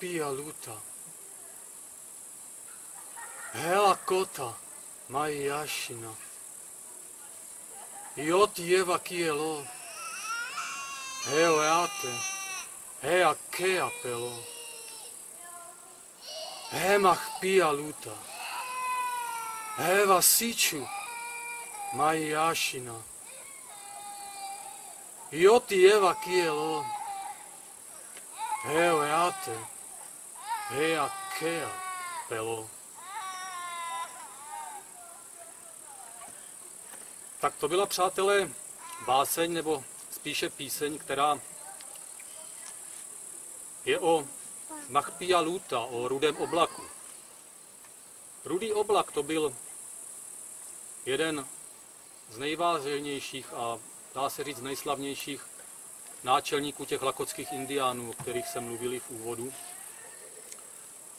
pija luta. Hela kota, majašina. I oti jeva kije lov. Evo ate, kea pelo. Emah pija luta. Eva siću, majašina. I oti jeva kije ate, He akea pelo. Tak to byla, přátelé, báseň, nebo spíše píseň, která je o Machpia Luta, o rudém oblaku. Rudý oblak to byl jeden z nejváženějších a dá se říct nejslavnějších náčelníků těch lakotských indiánů, o kterých jsem mluvili v úvodu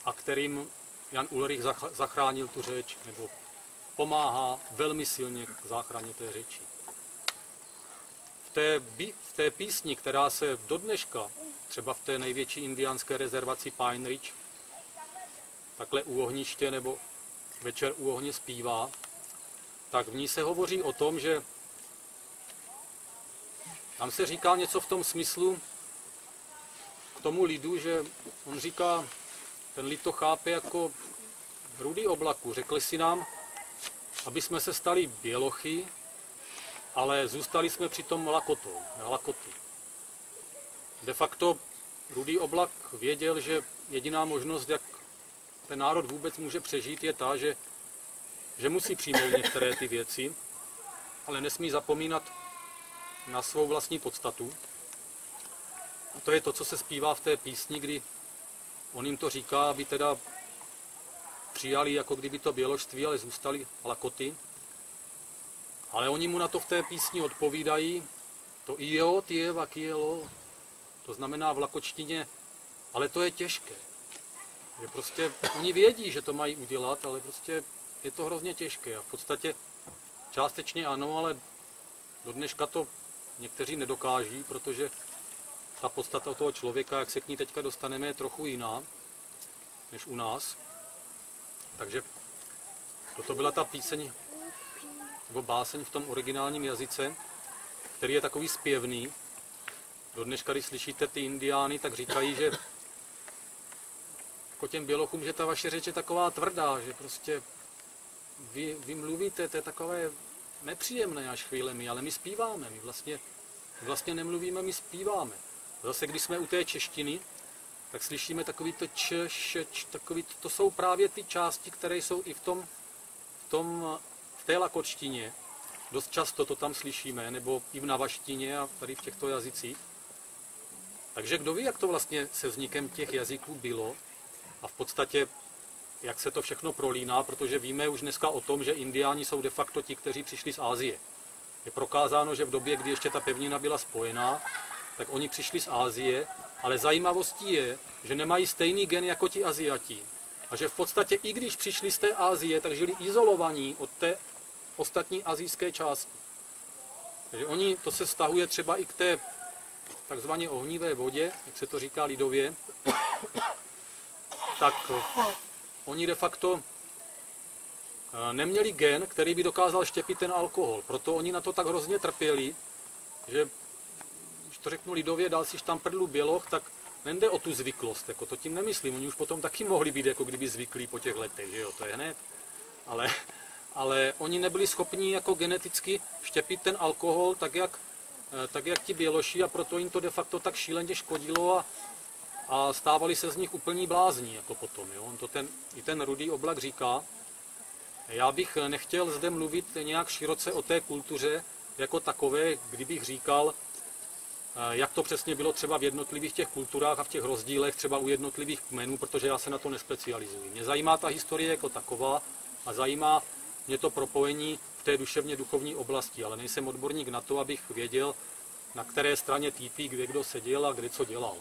a kterým Jan Ulrich zachránil tu řeč, nebo pomáhá velmi silně k záchraně té řeči. V té, v té písni, která se do dneška, třeba v té největší indiánské rezervaci Pine Ridge, takhle u ohniště nebo večer u ohně zpívá, tak v ní se hovoří o tom, že tam se říká něco v tom smyslu k tomu lidu, že on říká, ten lid to chápe jako rudý oblaku. Řekli si nám, aby jsme se stali bělochy, ale zůstali jsme přitom lakotou, lakoty. De facto Rudý oblak věděl, že jediná možnost, jak ten národ vůbec může přežít, je ta, že, že musí přijmout některé ty věci, ale nesmí zapomínat na svou vlastní podstatu. A to je to, co se zpívá v té písni, kdy on jim to říká, aby teda přijali, jako kdyby to běložství, ale zůstali lakoty. Ale oni mu na to v té písni odpovídají, to io tie vakielo, to znamená v lakočtině, ale to je těžké. Že prostě oni vědí, že to mají udělat, ale prostě je to hrozně těžké. A v podstatě částečně ano, ale do dneška to někteří nedokáží, protože ta podstata toho člověka, jak se k ní teďka dostaneme, je trochu jiná než u nás. Takže toto byla ta píseň nebo báseň v tom originálním jazyce, který je takový zpěvný. Do dneška, když slyšíte ty indiány, tak říkají, že jako těm bělochům, že ta vaše řeč je taková tvrdá, že prostě vy, vy mluvíte, to je takové nepříjemné až chvílemi, ale my zpíváme, my vlastně, vlastně nemluvíme, my zpíváme. Zase, když jsme u té češtiny, tak slyšíme takový to č, š, č, takový to, to jsou právě ty části, které jsou i v tom, v, tom, v té lakočtině. Dost často to tam slyšíme, nebo i v navaštině a tady v těchto jazycích. Takže kdo ví, jak to vlastně se vznikem těch jazyků bylo a v podstatě jak se to všechno prolíná, protože víme už dneska o tom, že indiáni jsou de facto ti, kteří přišli z Ázie. Je prokázáno, že v době, kdy ještě ta pevnina byla spojená, tak oni přišli z Ázie ale zajímavostí je, že nemají stejný gen jako ti Aziati. A že v podstatě i když přišli z té Asie, tak žili izolovaní od té ostatní azijské části. Takže oni, to se stahuje třeba i k té takzvaně ohnivé vodě, jak se to říká lidově, tak oni de facto eh, neměli gen, který by dokázal štěpit ten alkohol. Proto oni na to tak hrozně trpěli, že to řeknu lidově, dal si tam prdlu běloch, tak nejde o tu zvyklost, jako to tím nemyslím. Oni už potom taky mohli být jako kdyby zvyklí po těch letech, že jo, to je hned. Ale, ale oni nebyli schopni jako geneticky štěpit ten alkohol tak jak, eh, tak jak ti běloši a proto jim to de facto tak šíleně škodilo a, a stávali se z nich úplní blázní jako potom. Jo. On to ten, I ten rudý oblak říká. Já bych nechtěl zde mluvit nějak široce o té kultuře jako takové, kdybych říkal, jak to přesně bylo třeba v jednotlivých těch kulturách a v těch rozdílech třeba u jednotlivých kmenů, protože já se na to nespecializuji. Mě zajímá ta historie jako taková a zajímá mě to propojení v té duševně duchovní oblasti, ale nejsem odborník na to, abych věděl, na které straně týpí, kde kdo seděl a kde co dělal.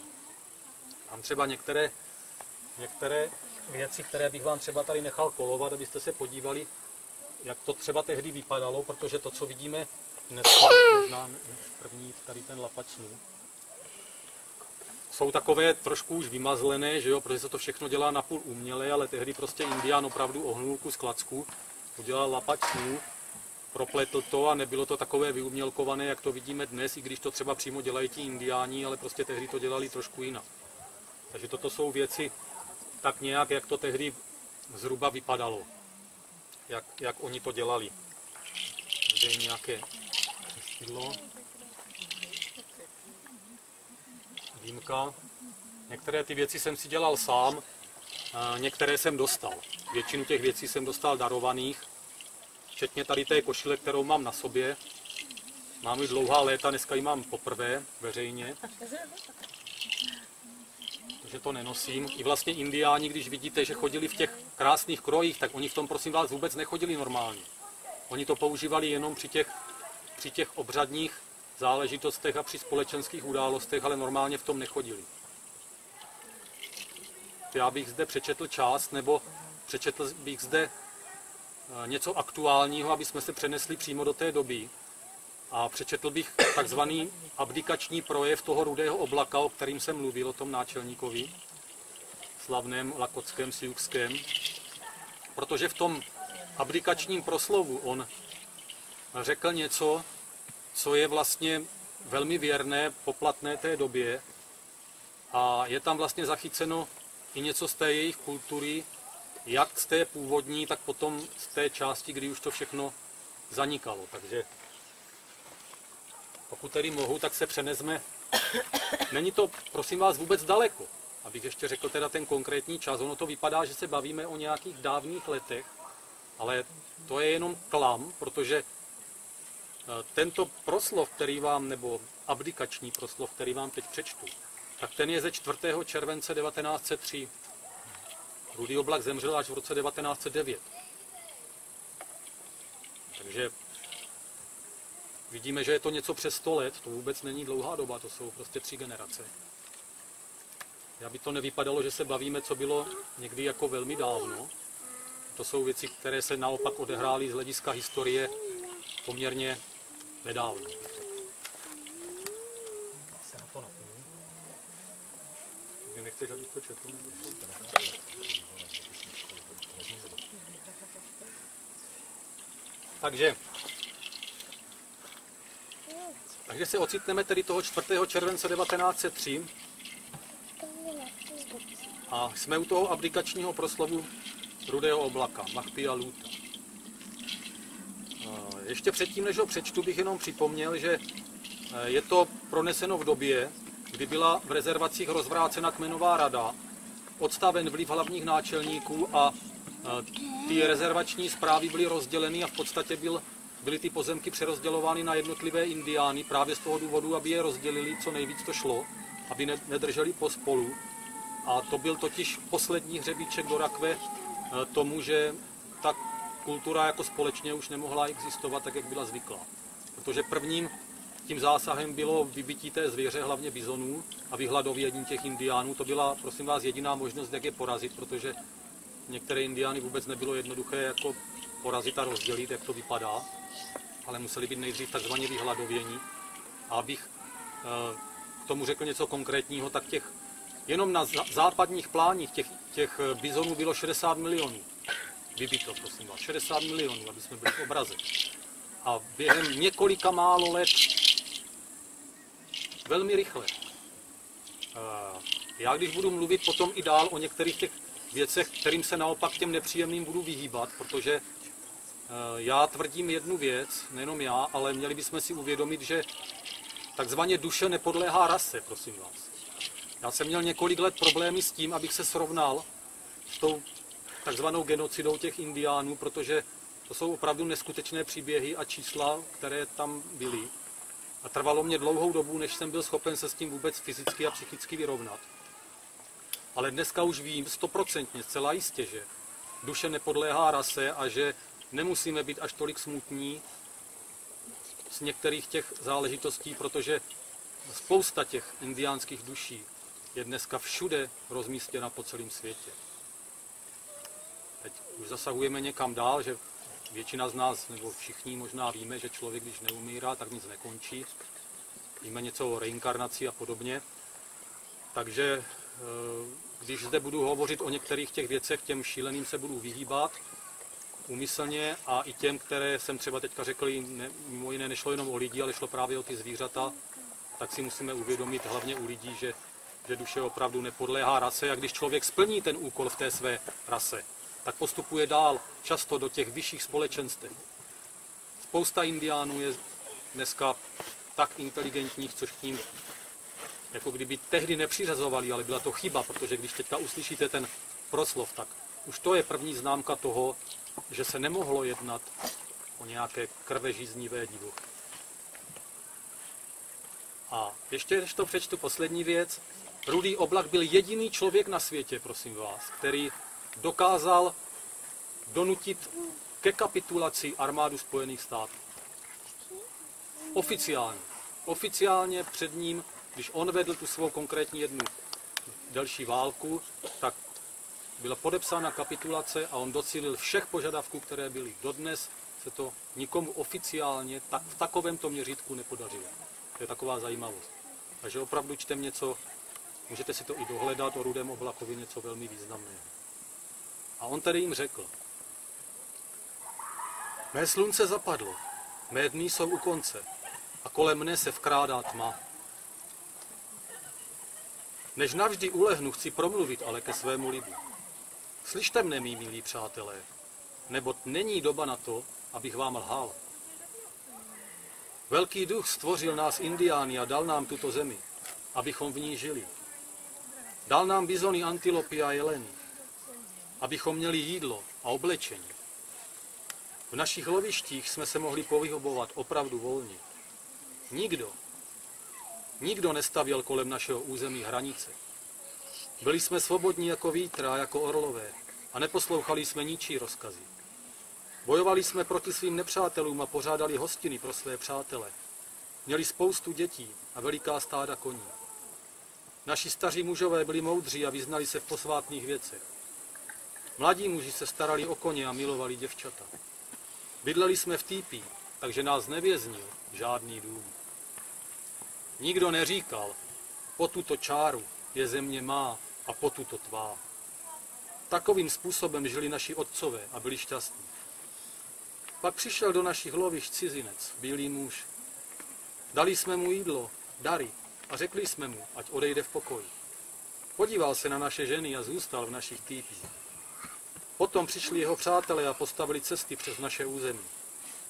Mám třeba některé, některé věci, které bych vám třeba tady nechal kolovat, abyste se podívali, jak to třeba tehdy vypadalo, protože to, co vidíme dnes možná první tady ten lapačný. jsou takové trošku už vymazlené, že jo, protože se to všechno dělá napůl uměle, ale tehdy prostě Indián opravdu ohnul kus klacku, udělal lapač snů, propletl to a nebylo to takové vyumělkované, jak to vidíme dnes, i když to třeba přímo dělají ti indiáni, ale prostě tehdy to dělali trošku jinak. Takže toto jsou věci tak nějak, jak to tehdy zhruba vypadalo, jak, jak oni to dělali. Zde nějaké čistidlo. Výjimka. Některé ty věci jsem si dělal sám, některé jsem dostal. Většinu těch věcí jsem dostal darovaných, včetně tady té košile, kterou mám na sobě. Mám ji dlouhá léta, dneska ji mám poprvé veřejně. Takže to nenosím. I vlastně indiáni, když vidíte, že chodili v těch krásných krojích, tak oni v tom prosím vás vůbec nechodili normálně. Oni to používali jenom při těch, při těch obřadních záležitostech a při společenských událostech, ale normálně v tom nechodili. Já bych zde přečetl část, nebo přečetl bych zde eh, něco aktuálního, aby jsme se přenesli přímo do té doby. A přečetl bych takzvaný abdikační projev toho rudého oblaka, o kterým jsem mluvil, o tom náčelníkovi, slavném lakockém siukském, protože v tom abdikačním proslovu on řekl něco, co je vlastně velmi věrné, poplatné té době a je tam vlastně zachyceno i něco z té jejich kultury, jak z té původní, tak potom z té části, kdy už to všechno zanikalo. Takže pokud tedy mohu, tak se přenesme. Není to, prosím vás, vůbec daleko. Abych ještě řekl teda ten konkrétní čas. Ono to vypadá, že se bavíme o nějakých dávných letech, ale to je jenom klam, protože tento proslov, který vám, nebo abdikační proslov, který vám teď přečtu, tak ten je ze 4. července 1903. Rudy Oblak zemřel až v roce 1909. Takže vidíme, že je to něco přes 100 let, to vůbec není dlouhá doba, to jsou prostě tři generace. Já by to nevypadalo, že se bavíme, co bylo někdy jako velmi dávno. To jsou věci, které se naopak odehrály z hlediska historie poměrně nedávno. Se na to. Nechceš, abych to četl? Takže, takže se ocitneme tedy toho 4. července 1903 a jsme u toho abdikačního proslovu Rudého oblaka, Machpia Luta. Ještě předtím, než ho přečtu, bych jenom připomněl, že eh, je to proneseno v době, kdy byla v rezervacích rozvrácena kmenová rada, odstaven vliv hlavních náčelníků a eh, ty rezervační zprávy byly rozděleny a v podstatě byl, byly ty pozemky přerozdělovány na jednotlivé indiány právě z toho důvodu, aby je rozdělili, co nejvíc to šlo, aby nedrželi pospolu. A to byl totiž poslední hřebíček do rakve eh, tomu, že tak kultura jako společně už nemohla existovat tak, jak byla zvyklá. Protože prvním tím zásahem bylo vybití té zvěře, hlavně bizonů a vyhladovění těch indiánů. To byla, prosím vás, jediná možnost, jak je porazit, protože některé indiány vůbec nebylo jednoduché jako porazit a rozdělit, jak to vypadá, ale museli být nejdřív takzvaně vyhladovění. A abych eh, k tomu řekl něco konkrétního, tak těch jenom na západních pláních těch, těch bizonů bylo 60 milionů vybito, prosím vás, 60 milionů, aby jsme byli v obraze. A během několika málo let, velmi rychle, já když budu mluvit potom i dál o některých těch věcech, kterým se naopak těm nepříjemným budu vyhýbat, protože já tvrdím jednu věc, nejenom já, ale měli bychom si uvědomit, že takzvaně duše nepodléhá rase, prosím vás. Já jsem měl několik let problémy s tím, abych se srovnal s tou takzvanou genocidou těch indiánů, protože to jsou opravdu neskutečné příběhy a čísla, které tam byly. A trvalo mě dlouhou dobu, než jsem byl schopen se s tím vůbec fyzicky a psychicky vyrovnat. Ale dneska už vím stoprocentně, zcela jistě, že duše nepodléhá rase a že nemusíme být až tolik smutní z některých těch záležitostí, protože spousta těch indiánských duší je dneska všude rozmístěna po celém světě. Už zasahujeme někam dál, že většina z nás, nebo všichni možná víme, že člověk, když neumírá, tak nic nekončí. Víme něco o reinkarnaci a podobně. Takže eh, když zde budu hovořit o některých těch věcech, těm šíleným se budu vyhýbat úmyslně a i těm, které jsem třeba teďka řekl, ne, mimo jiné nešlo jenom o lidi, ale šlo právě o ty zvířata, tak si musíme uvědomit hlavně u lidí, že, že duše opravdu nepodléhá rase a když člověk splní ten úkol v té své rase, tak postupuje dál, často do těch vyšších společenství. Spousta indiánů je dneska tak inteligentních, což k ním jako kdyby tehdy nepřiřazovali, ale byla to chyba, protože když teďka uslyšíte ten proslov, tak už to je první známka toho, že se nemohlo jednat o nějaké krvežíznivé divo. A ještě, než to přečtu poslední věc, Rudý oblak byl jediný člověk na světě, prosím vás, který dokázal donutit ke kapitulaci armádu Spojených států. Oficiálně. Oficiálně před ním, když on vedl tu svou konkrétní jednu delší válku, tak byla podepsána kapitulace a on docílil všech požadavků, které byly. Dodnes se to nikomu oficiálně tak, v takovémto měřítku nepodařilo. To je taková zajímavost. Takže opravdu čtem něco, můžete si to i dohledat o Rudém Oblakovi, něco velmi významného. A on tedy jim řekl, mé slunce zapadlo, mé dny jsou u konce a kolem mne se vkrádá tma. Než navždy ulehnu, chci promluvit ale ke svému lidu. Slyšte mne, mý milí přátelé, nebo není doba na to, abych vám lhal. Velký duch stvořil nás indiány a dal nám tuto zemi, abychom v ní žili. Dal nám bizony, antilopy a jeleny, abychom měli jídlo a oblečení. V našich lovištích jsme se mohli povyhobovat opravdu volně. Nikdo, nikdo nestavěl kolem našeho území hranice. Byli jsme svobodní jako vítr a jako orlové a neposlouchali jsme ničí rozkazy. Bojovali jsme proti svým nepřátelům a pořádali hostiny pro své přátele. Měli spoustu dětí a veliká stáda koní. Naši staří mužové byli moudří a vyznali se v posvátných věcech. Mladí muži se starali o koně a milovali děvčata. Bydleli jsme v týpí, takže nás nevěznil žádný dům. Nikdo neříkal, po tuto čáru je země má a po tuto tvá. Takovým způsobem žili naši otcové a byli šťastní. Pak přišel do našich lovišť cizinec, bílý muž. Dali jsme mu jídlo, dary a řekli jsme mu, ať odejde v pokoji. Podíval se na naše ženy a zůstal v našich týpích. Potom přišli jeho přátelé a postavili cesty přes naše území.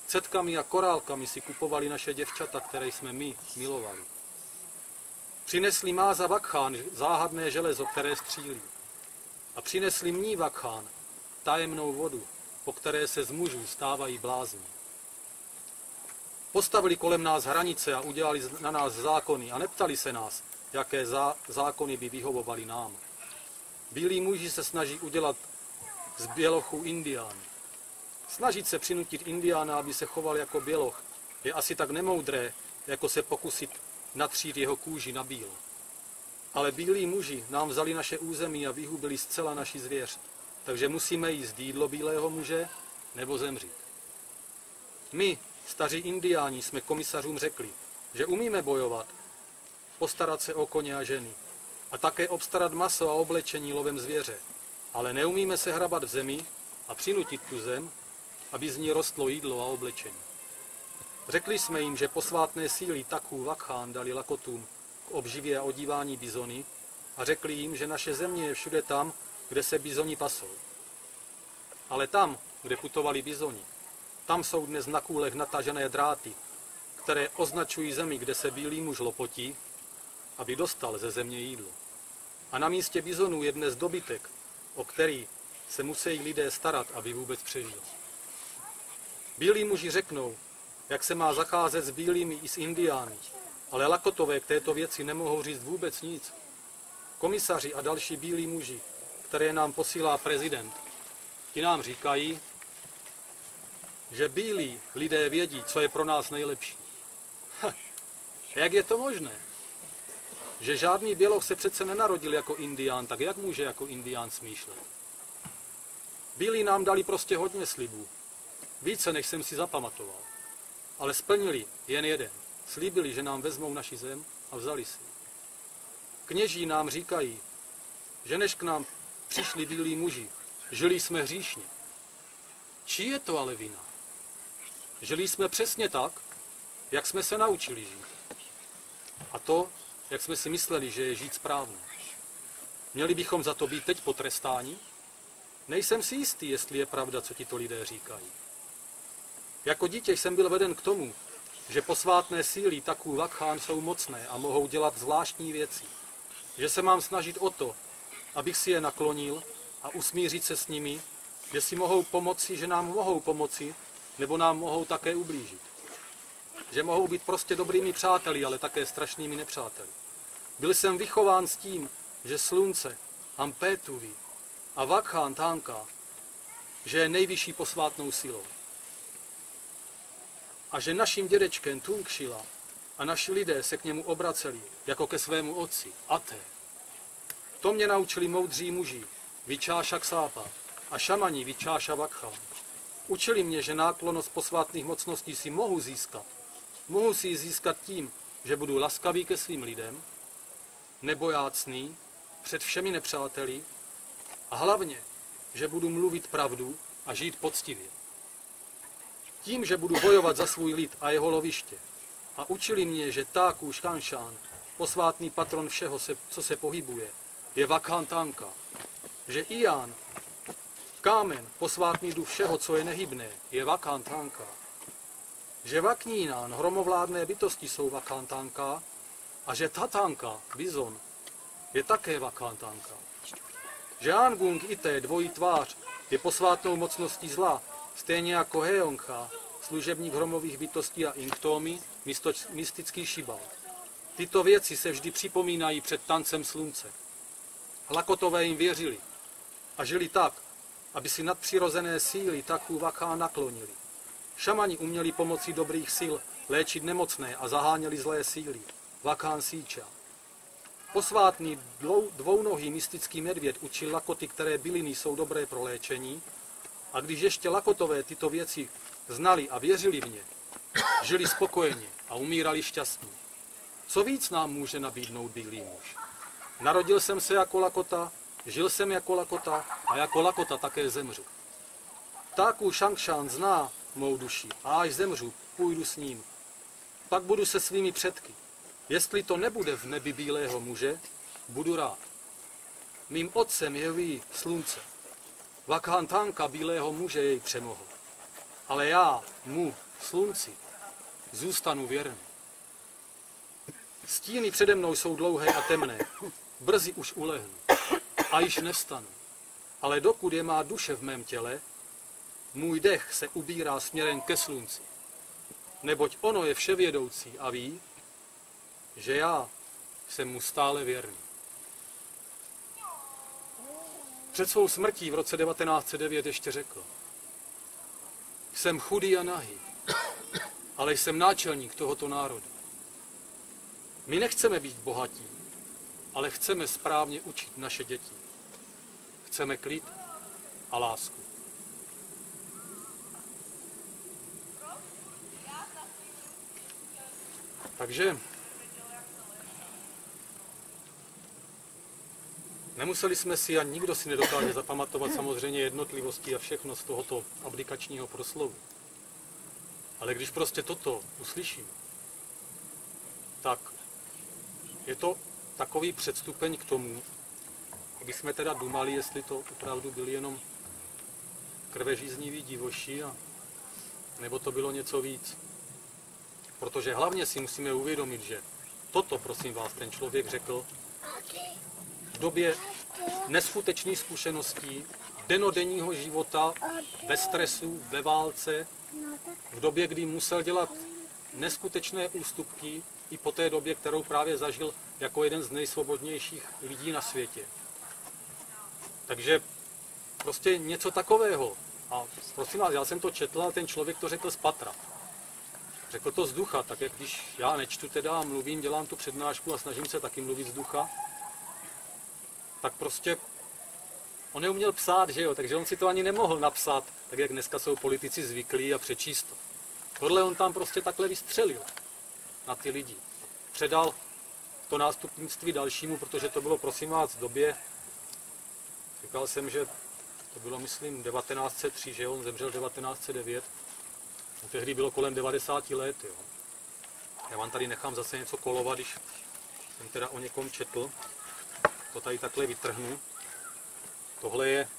Cetkami a korálkami si kupovali naše děvčata, které jsme my milovali. Přinesli máza Vakhán, záhadné železo, které střílí. A přinesli mní Vakhán, tajemnou vodu, po které se z mužů stávají blázni. Postavili kolem nás hranice a udělali na nás zákony a neptali se nás, jaké zá, zákony by vyhovovaly nám. Bílí muži se snaží udělat z bělochů indián. Snažit se přinutit indiána, aby se choval jako běloch, je asi tak nemoudré, jako se pokusit natřít jeho kůži na bílo. Ale bílí muži nám vzali naše území a vyhubili zcela naši zvěř, takže musíme jíst jídlo bílého muže nebo zemřít. My, staří indiáni, jsme komisařům řekli, že umíme bojovat, postarat se o koně a ženy a také obstarat maso a oblečení lovem zvěře, ale neumíme se hrabat v zemi a přinutit tu zem, aby z ní rostlo jídlo a oblečení. Řekli jsme jim, že posvátné síly Taků Vakhán dali lakotům k obživě a odívání bizony a řekli jim, že naše země je všude tam, kde se bizoni pasou. Ale tam, kde putovali bizoni, tam jsou dnes na kůlech natažené dráty, které označují zemi, kde se bílý muž lopotí, aby dostal ze země jídlo. A na místě bizonů je dnes dobytek, o který se musí lidé starat, aby vůbec přežil. Bílí muži řeknou, jak se má zacházet s bílými i s indiány, ale lakotové k této věci nemohou říct vůbec nic. Komisaři a další bílí muži, které nám posílá prezident, ti nám říkají, že bílí lidé vědí, co je pro nás nejlepší. Ha, jak je to možné? Že žádný běloch se přece nenarodil jako indián, tak jak může jako indián smýšlet? Bílí nám dali prostě hodně slibů. Více, než jsem si zapamatoval. Ale splnili jen jeden. Slíbili, že nám vezmou naši zem a vzali si. kněží nám říkají, že než k nám přišli bílí muži, žili jsme hříšně. Čí je to ale vina? Žili jsme přesně tak, jak jsme se naučili žít. A to, jak jsme si mysleli, že je žít správně. Měli bychom za to být teď potrestáni? Nejsem si jistý, jestli je pravda, co ti to lidé říkají. Jako dítě jsem byl veden k tomu, že posvátné síly taků Vakhán jsou mocné a mohou dělat zvláštní věci. Že se mám snažit o to, abych si je naklonil a usmířit se s nimi, že si mohou pomoci, že nám mohou pomoci, nebo nám mohou také ublížit. Že mohou být prostě dobrými přáteli, ale také strašnými nepřáteli. Byl jsem vychován s tím, že slunce, Ampétuvi a Vakhán Tánka, že je nejvyšší posvátnou silou. A že naším dědečkem Tungšila a naši lidé se k němu obraceli jako ke svému otci, Até. To mě naučili moudří muži, Vyčáša Ksápa a šamani Vyčáša Vakha. Učili mě, že náklonost posvátných mocností si mohu získat. Mohu si ji získat tím, že budu laskavý ke svým lidem, nebojácný před všemi nepřáteli a hlavně, že budu mluvit pravdu a žít poctivě. Tím, že budu bojovat za svůj lid a jeho loviště. A učili mě, že Táku Škanšán, posvátný patron všeho, co se pohybuje, je Vakhantánka, že Ián, kámen, posvátný duch všeho, co je nehybné, je Vakhantánka, že Vaknínán, hromovládné bytosti jsou Vakhantánka a že Tatánka, bizon, je také Vakhantánka. Že Angung Ité, dvojí tvář, je posvátnou mocností zla, stejně jako Heonka, služebník hromových bytostí a Inktomi, mystický šibal. Tyto věci se vždy připomínají před tancem slunce. Lakotové jim věřili a žili tak, aby si nadpřirozené síly taků vaká naklonili. Šamani uměli pomocí dobrých sil léčit nemocné a zaháněli zlé síly. Vakán Síča. Posvátný dvou, dvounohý mystický medvěd učil lakoty, které byliny jsou dobré pro léčení, a když ještě lakotové tyto věci znali a věřili v ně, žili spokojeně a umírali šťastní. Co víc nám může nabídnout bílý muž? Narodil jsem se jako lakota, žil jsem jako lakota a jako lakota také zemřu. Táku Shangshan zná mou duši a až zemřu, půjdu s ním. Pak budu se svými předky. Jestli to nebude v nebi bílého muže, budu rád. Mým otcem je ví slunce. Vakhantánka bílého muže jej přemohl. Ale já mu, slunci, zůstanu věrný. Stíny přede mnou jsou dlouhé a temné. Brzy už ulehnu a již nevstanu. Ale dokud je má duše v mém těle, můj dech se ubírá směrem ke slunci. Neboť ono je vševědoucí a ví, že já jsem mu stále věrný. Před svou smrtí v roce 1909 ještě řekl, jsem chudý a nahý, ale jsem náčelník tohoto národa. My nechceme být bohatí, ale chceme správně učit naše děti. Chceme klid a lásku. Takže nemuseli jsme si a nikdo si nedokáže zapamatovat samozřejmě jednotlivosti a všechno z tohoto abdikačního proslovu. Ale když prostě toto uslyším, tak je to takový předstupeň k tomu, aby jsme teda dumali, jestli to opravdu byli jenom krvežízniví divoši, a, nebo to bylo něco víc. Protože hlavně si musíme uvědomit, že toto, prosím vás, ten člověk řekl v době neskutečných zkušeností, denodenního života, ve stresu, ve válce, v době, kdy musel dělat neskutečné ústupky, i po té době, kterou právě zažil jako jeden z nejsvobodnějších lidí na světě. Takže prostě něco takového. A prosím vás, já jsem to četl a ten člověk to řekl z patra. Řekl to z ducha, tak jak když já nečtu teda a mluvím, dělám tu přednášku a snažím se taky mluvit z ducha, tak prostě on neuměl psát, že jo, takže on si to ani nemohl napsat, tak jak dneska jsou politici zvyklí a přečíst to. Tohle on tam prostě takhle vystřelil na ty lidi. Předal to nástupnictví dalšímu, protože to bylo, prosím vás, v době, říkal jsem, že to bylo, myslím, 1903, že on zemřel 1909, no, tehdy bylo kolem 90 let, jo. Já vám tady nechám zase něco kolovat, když jsem teda o někom četl, to tady takhle vytrhnu. Tohle je,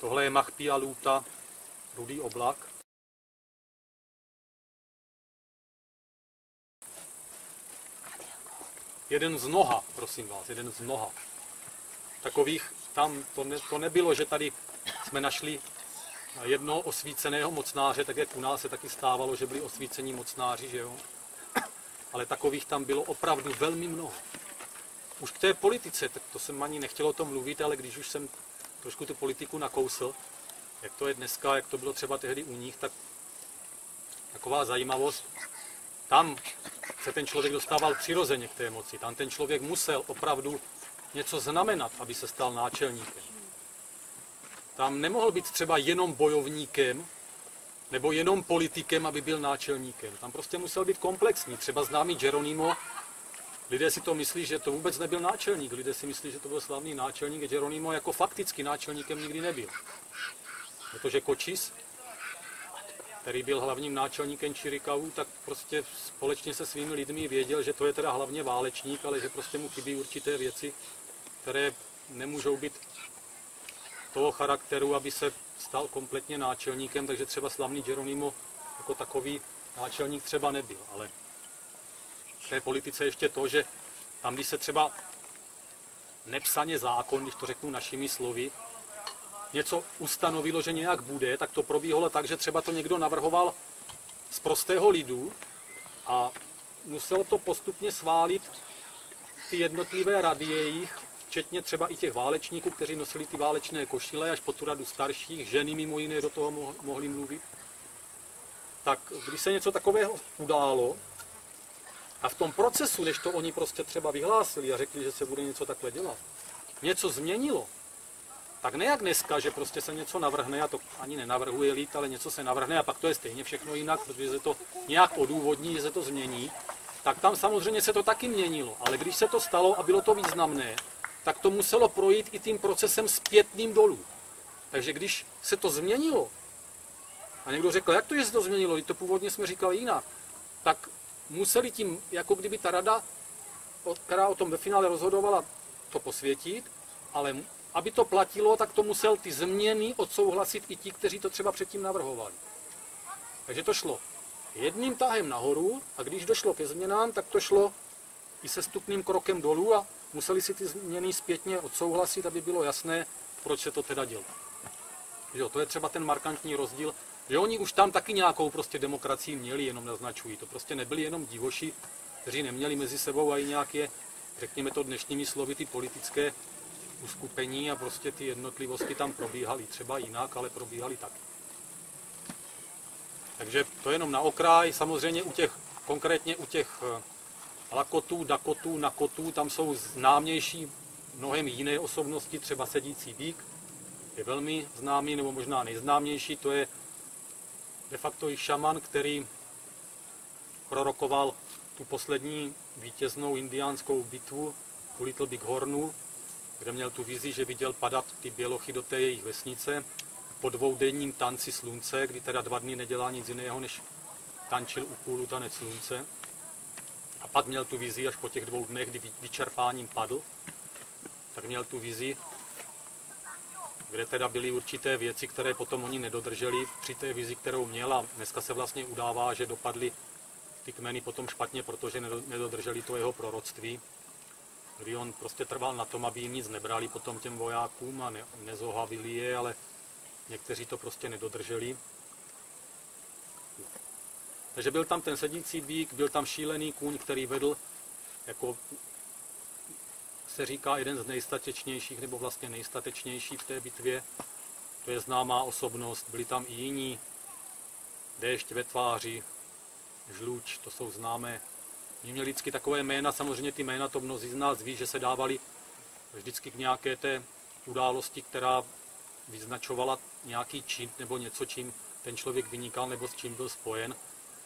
tohle je Machpia Luta, rudý oblak. Jeden z mnoha, prosím vás, jeden z mnoha. Takových tam to, ne, to nebylo, že tady jsme našli jednoho osvíceného mocnáře, tak jak u nás se taky stávalo, že byli osvícení mocnáři, že jo. Ale takových tam bylo opravdu velmi mnoho. Už k té politice, tak to jsem ani nechtěl o tom mluvit, ale když už jsem trošku tu politiku nakousl, jak to je dneska, jak to bylo třeba tehdy u nich, tak taková zajímavost. Tam se ten člověk dostával přirozeně k té moci. Tam ten člověk musel opravdu něco znamenat, aby se stal náčelníkem. Tam nemohl být třeba jenom bojovníkem, nebo jenom politikem, aby byl náčelníkem. Tam prostě musel být komplexní. Třeba známý Geronimo, lidé si to myslí, že to vůbec nebyl náčelník. Lidé si myslí, že to byl slavný náčelník. Geronimo jako fakticky náčelníkem nikdy nebyl. Protože Kočis, který byl hlavním náčelníkem Čirikavů, tak prostě společně se svými lidmi věděl, že to je teda hlavně válečník, ale že prostě mu chybí určité věci, které nemůžou být toho charakteru, aby se stal kompletně náčelníkem, takže třeba slavný Geronimo jako takový náčelník třeba nebyl. Ale v té politice ještě to, že tam, když se třeba nepsaně zákon, když to řeknu našimi slovy, něco ustanovilo, že nějak bude, tak to probíhalo tak, že třeba to někdo navrhoval z prostého lidu a muselo to postupně sválit ty jednotlivé rady jejich, včetně třeba i těch válečníků, kteří nosili ty válečné košile, až po tu radu starších, ženy mimo jiné do toho mohly mluvit. Tak když se něco takového událo, a v tom procesu, než to oni prostě třeba vyhlásili a řekli, že se bude něco takhle dělat, něco změnilo, tak ne jak dneska, že prostě se něco navrhne, a to ani nenavrhuje lid, ale něco se navrhne a pak to je stejně všechno jinak, protože se to nějak odůvodní, že se to změní, tak tam samozřejmě se to taky měnilo. Ale když se to stalo a bylo to významné, tak to muselo projít i tím procesem zpětným dolů. Takže když se to změnilo, a někdo řekl, jak to, že se to změnilo, to původně jsme říkali jinak, tak museli tím, jako kdyby ta rada, která o tom ve finále rozhodovala, to posvětit, ale aby to platilo, tak to musel ty změny odsouhlasit i ti, kteří to třeba předtím navrhovali. Takže to šlo jedným tahem nahoru a když došlo ke změnám, tak to šlo i se stupným krokem dolů a museli si ty změny zpětně odsouhlasit, aby bylo jasné, proč se to teda dělo. Jo, to je třeba ten markantní rozdíl, že oni už tam taky nějakou prostě demokracii měli, jenom naznačují. To prostě nebyli jenom divoši, kteří neměli mezi sebou i nějaké, řekněme to dnešními slovy, ty politické uskupení a prostě ty jednotlivosti tam probíhaly třeba jinak, ale probíhaly taky. Takže to jenom na okraj, samozřejmě u těch, konkrétně u těch eh, Lakotů, Dakotů, Nakotů, tam jsou známější mnohem jiné osobnosti, třeba sedící bík, je velmi známý, nebo možná nejznámější, to je de facto i šaman, který prorokoval tu poslední vítěznou indiánskou bitvu u Little Big Hornu, kde měl tu vizi, že viděl padat ty bělochy do té jejich vesnice po dvoudenním tanci slunce, kdy teda dva dny nedělá nic jiného, než tančil u půlu tanec slunce. A pak měl tu vizi až po těch dvou dnech, kdy vyčerpáním padl, tak měl tu vizi, kde teda byly určité věci, které potom oni nedodrželi při té vizi, kterou měl a dneska se vlastně udává, že dopadly ty kmeny potom špatně, protože nedodrželi to jeho proroctví kdy on prostě trval na tom, aby jim nic nebrali potom těm vojákům a ne, nezohavili je, ale někteří to prostě nedodrželi. Takže byl tam ten sedící bík, byl tam šílený kůň, který vedl, jako se říká, jeden z nejstatečnějších, nebo vlastně nejstatečnější v té bitvě. To je známá osobnost, byli tam i jiní, déšť ve tváři, žluč, to jsou známé Oni měli vždycky takové jména, samozřejmě ty jména to mnozí z nás ví, že se dávali vždycky k nějaké té události, která vyznačovala nějaký čin nebo něco, čím ten člověk vynikal nebo s čím byl spojen.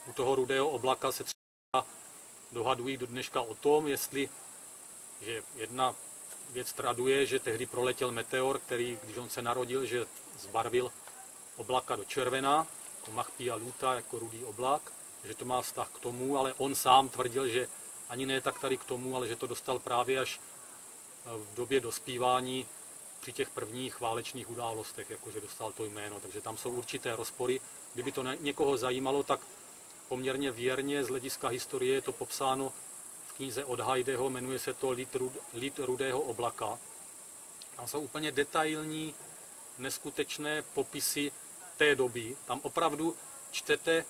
U toho rudého oblaka se třeba dohadují do dneška o tom, jestli, že jedna věc traduje, že tehdy proletěl meteor, který, když on se narodil, že zbarvil oblaka do červená, jako machpí a luta, jako rudý oblak, že to má vztah k tomu, ale on sám tvrdil, že ani ne tak tady k tomu, ale že to dostal právě až v době dospívání při těch prvních válečných událostech, jakože dostal to jméno. Takže tam jsou určité rozpory. Kdyby to někoho zajímalo, tak poměrně věrně z hlediska historie je to popsáno knize od Hajdeho, jmenuje se to Lid, Lid rudého oblaka. Tam jsou úplně detailní, neskutečné popisy té doby. Tam opravdu čtete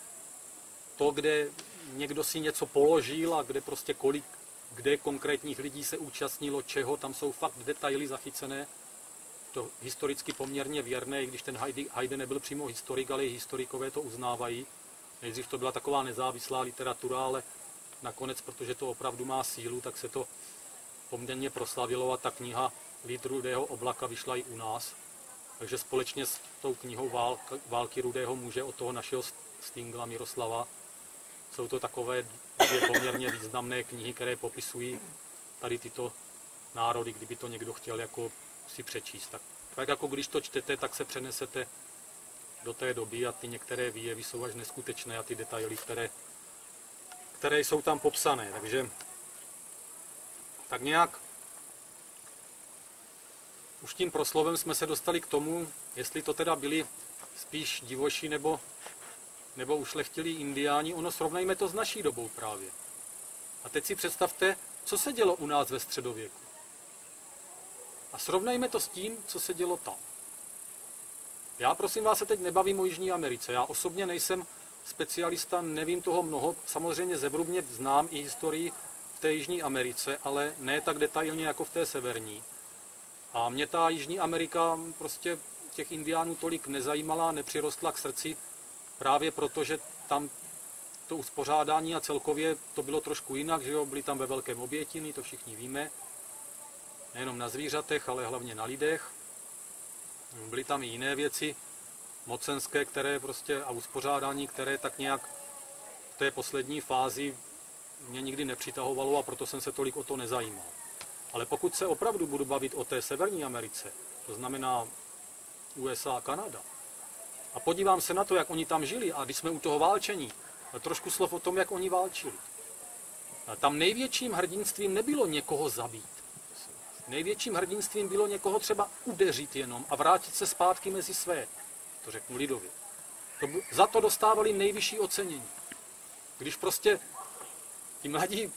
to, kde někdo si něco položil a kde prostě kolik, kde konkrétních lidí se účastnilo, čeho, tam jsou fakt detaily zachycené. To historicky poměrně věrné, i když ten Heide nebyl přímo historik, ale i historikové to uznávají. Nejdřív to byla taková nezávislá literatura, ale nakonec, protože to opravdu má sílu, tak se to poměrně proslavilo a ta kniha Lid rudého oblaka vyšla i u nás. Takže společně s tou knihou Války, rudého muže od toho našeho Stingla Miroslava jsou to takové dvě poměrně významné knihy, které popisují tady tyto národy, kdyby to někdo chtěl jako si přečíst. Tak, tak jako když to čtete, tak se přenesete do té doby a ty některé výjevy jsou až neskutečné a ty detaily, které, které jsou tam popsané. Takže tak nějak už tím proslovem jsme se dostali k tomu, jestli to teda byli spíš divoši nebo, nebo ušlechtilí indiáni. Ono srovnejme to s naší dobou právě. A teď si představte, co se dělo u nás ve středověku. A srovnejme to s tím, co se dělo tam. Já prosím vás se teď nebavím o Jižní Americe. Já osobně nejsem specialista, nevím toho mnoho. Samozřejmě zevrubně znám i historii v té Jižní Americe, ale ne tak detailně jako v té severní. A mě ta Jižní Amerika prostě těch indiánů tolik nezajímala, nepřirostla k srdci, právě proto, že tam to uspořádání a celkově to bylo trošku jinak, že jo, byli tam ve velkém obětiny, to všichni víme, nejenom na zvířatech, ale hlavně na lidech. Byly tam i jiné věci, mocenské, které prostě a uspořádání, které tak nějak v té poslední fázi mě nikdy nepřitahovalo a proto jsem se tolik o to nezajímal. Ale pokud se opravdu budu bavit o té Severní Americe, to znamená USA a Kanada, a podívám se na to, jak oni tam žili, a když jsme u toho válčení, trošku slov o tom, jak oni válčili. A tam největším hrdinstvím nebylo někoho zabít. Největším hrdinstvím bylo někoho třeba udeřit jenom a vrátit se zpátky mezi své. To řeknu lidově. To, za to dostávali nejvyšší ocenění. Když prostě ti mladí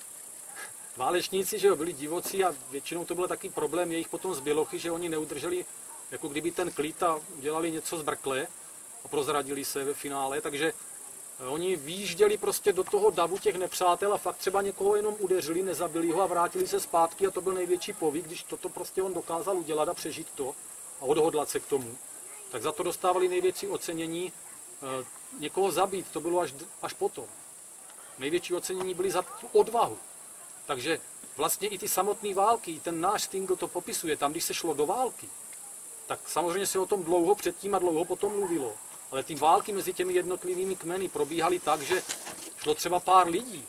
válečníci, že jo, byli divocí a většinou to byl taky problém jejich potom z bělochy, že oni neudrželi, jako kdyby ten klid a dělali něco zbrkle a prozradili se ve finále, takže eh, oni výjížděli prostě do toho davu těch nepřátel a fakt třeba někoho jenom udeřili, nezabili ho a vrátili se zpátky a to byl největší povyk, když toto prostě on dokázal udělat a přežít to a odhodlat se k tomu. Tak za to dostávali největší ocenění. E, někoho zabít, to bylo až, až potom. Největší ocenění byly za tu odvahu. Takže vlastně i ty samotné války, ten náš Stingl to popisuje, tam když se šlo do války, tak samozřejmě se o tom dlouho předtím a dlouho potom mluvilo. Ale ty války mezi těmi jednotlivými kmeny probíhaly tak, že šlo třeba pár lidí.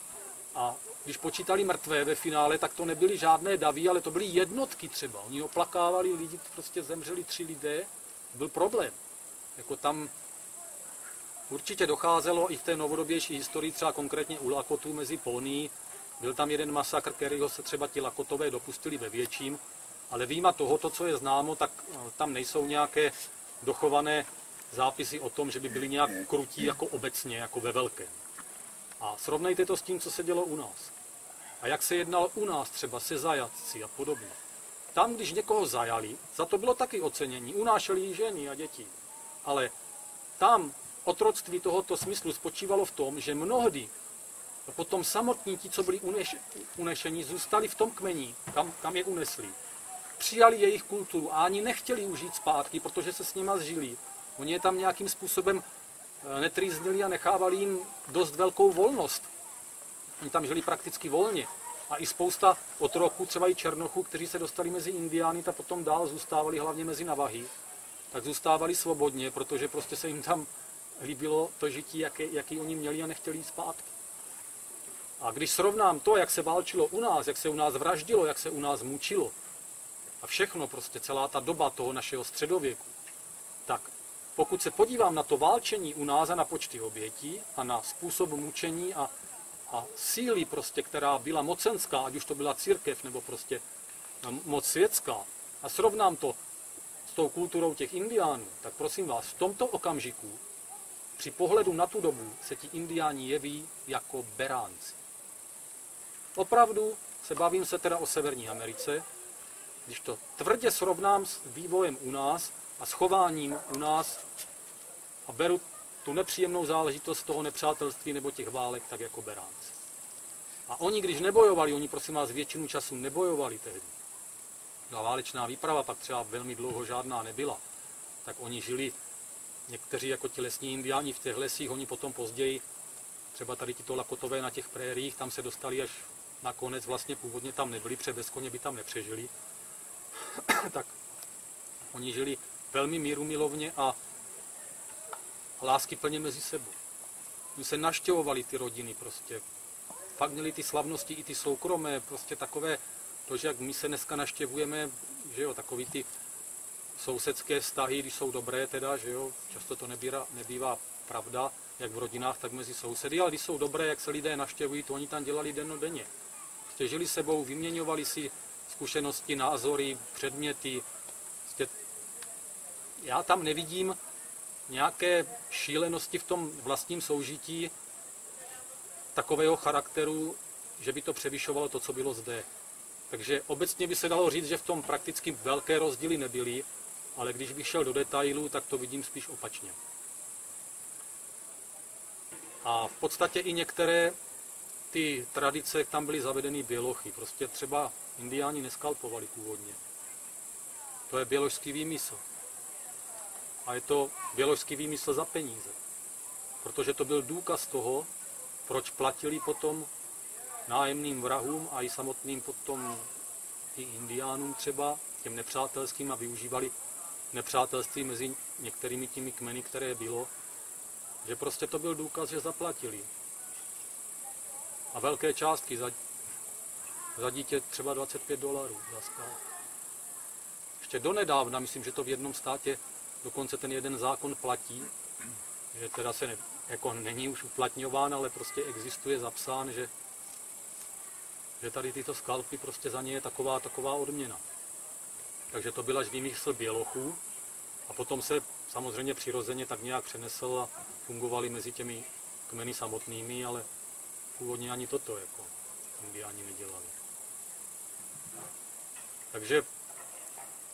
A když počítali mrtvé ve finále, tak to nebyly žádné davy, ale to byly jednotky třeba. Oni oplakávali lidi, prostě zemřeli tři lidé, byl problém. Jako tam určitě docházelo i v té novodobější historii, třeba konkrétně u Lakotů mezi Ponií, byl tam jeden masakr, kterýho se třeba ti Lakotové dopustili ve větším, ale výjima toho, to, co je známo, tak eh, tam nejsou nějaké dochované zápisy o tom, že by byli nějak krutí jako obecně, jako ve velkém. A srovnejte to s tím, co se dělo u nás. A jak se jednalo u nás třeba se zajatci a podobně. Tam, když někoho zajali, za to bylo taky ocenění. Unášeli ženy a děti. Ale tam otroctví tohoto smyslu spočívalo v tom, že mnohdy potom samotní ti, co byli uneš, unešení, zůstali v tom kmení, kam, kam je unesli. Přijali jejich kulturu a ani nechtěli užít zpátky, protože se s nima zžili. Oni je tam nějakým způsobem eh, netrýznili a nechávali jim dost velkou volnost. Oni tam žili prakticky volně. A i spousta otroků, třeba i černochů, kteří se dostali mezi indiány a potom dál zůstávali hlavně mezi navahy, tak zůstávali svobodně, protože prostě se jim tam líbilo to žití, jaký, jaký oni měli a nechtěli jít zpátky. A když srovnám to, jak se válčilo u nás, jak se u nás vraždilo, jak se u nás mučilo, a všechno, prostě celá ta doba toho našeho středověku, tak pokud se podívám na to válčení u nás a na počty obětí a na způsob mučení a, a síly, prostě, která byla mocenská, ať už to byla církev nebo prostě moc světská, a srovnám to s tou kulturou těch indiánů, tak prosím vás, v tomto okamžiku, při pohledu na tu dobu, se ti indiáni jeví jako beránci. Opravdu se bavím se teda o Severní Americe, když to tvrdě srovnám s vývojem u nás a schováním u nás a beru tu nepříjemnou záležitost toho nepřátelství nebo těch válek tak jako beránci. A oni, když nebojovali, oni prosím vás většinu času nebojovali tehdy. Byla válečná výprava, pak třeba velmi dlouho žádná nebyla. Tak oni žili, někteří jako ti lesní indiáni v těch lesích, oni potom později, třeba tady tito lakotové na těch prériích, tam se dostali až nakonec vlastně původně tam nebyli, protože bez koně by tam nepřežili. tak oni žili velmi mírumilovně a lásky plně mezi sebou. Oni se naštěvovali ty rodiny prostě. Fakt měli ty slavnosti i ty soukromé, prostě takové, to, že jak my se dneska naštěvujeme, že jo, takový ty sousedské vztahy, když jsou dobré teda, že jo, často to nebývá, nebývá pravda, jak v rodinách, tak mezi sousedy, ale když jsou dobré, jak se lidé naštěvují, to oni tam dělali dennodenně. Prostě žili sebou, vyměňovali si zkušenosti, názory, předměty. Prostě já tam nevidím nějaké šílenosti v tom vlastním soužití takového charakteru, že by to převyšovalo to, co bylo zde. Takže obecně by se dalo říct, že v tom prakticky velké rozdíly nebyly, ale když bych šel do detailů, tak to vidím spíš opačně. A v podstatě i některé ty tradice, tam byly zavedeny bělochy. Prostě třeba indiáni neskalpovali původně. To je běložský výmysl. A je to běložský výmysl za peníze. Protože to byl důkaz toho, proč platili potom nájemným vrahům a i samotným potom i indiánům třeba, těm nepřátelským a využívali nepřátelství mezi některými těmi kmeny, které bylo, že prostě to byl důkaz, že zaplatili. A velké částky za, za dítě třeba 25 dolarů. Ještě donedávna, myslím, že to v jednom státě dokonce ten jeden zákon platí, že teda se ne, jako není už uplatňován, ale prostě existuje zapsán, že, že tady tyto skalpy prostě za ně je taková, taková odměna. Takže to byl až výmysl bělochů a potom se samozřejmě přirozeně tak nějak přenesl a fungovali mezi těmi kmeny samotnými, ale původně ani toto jako indiáni nedělali. Takže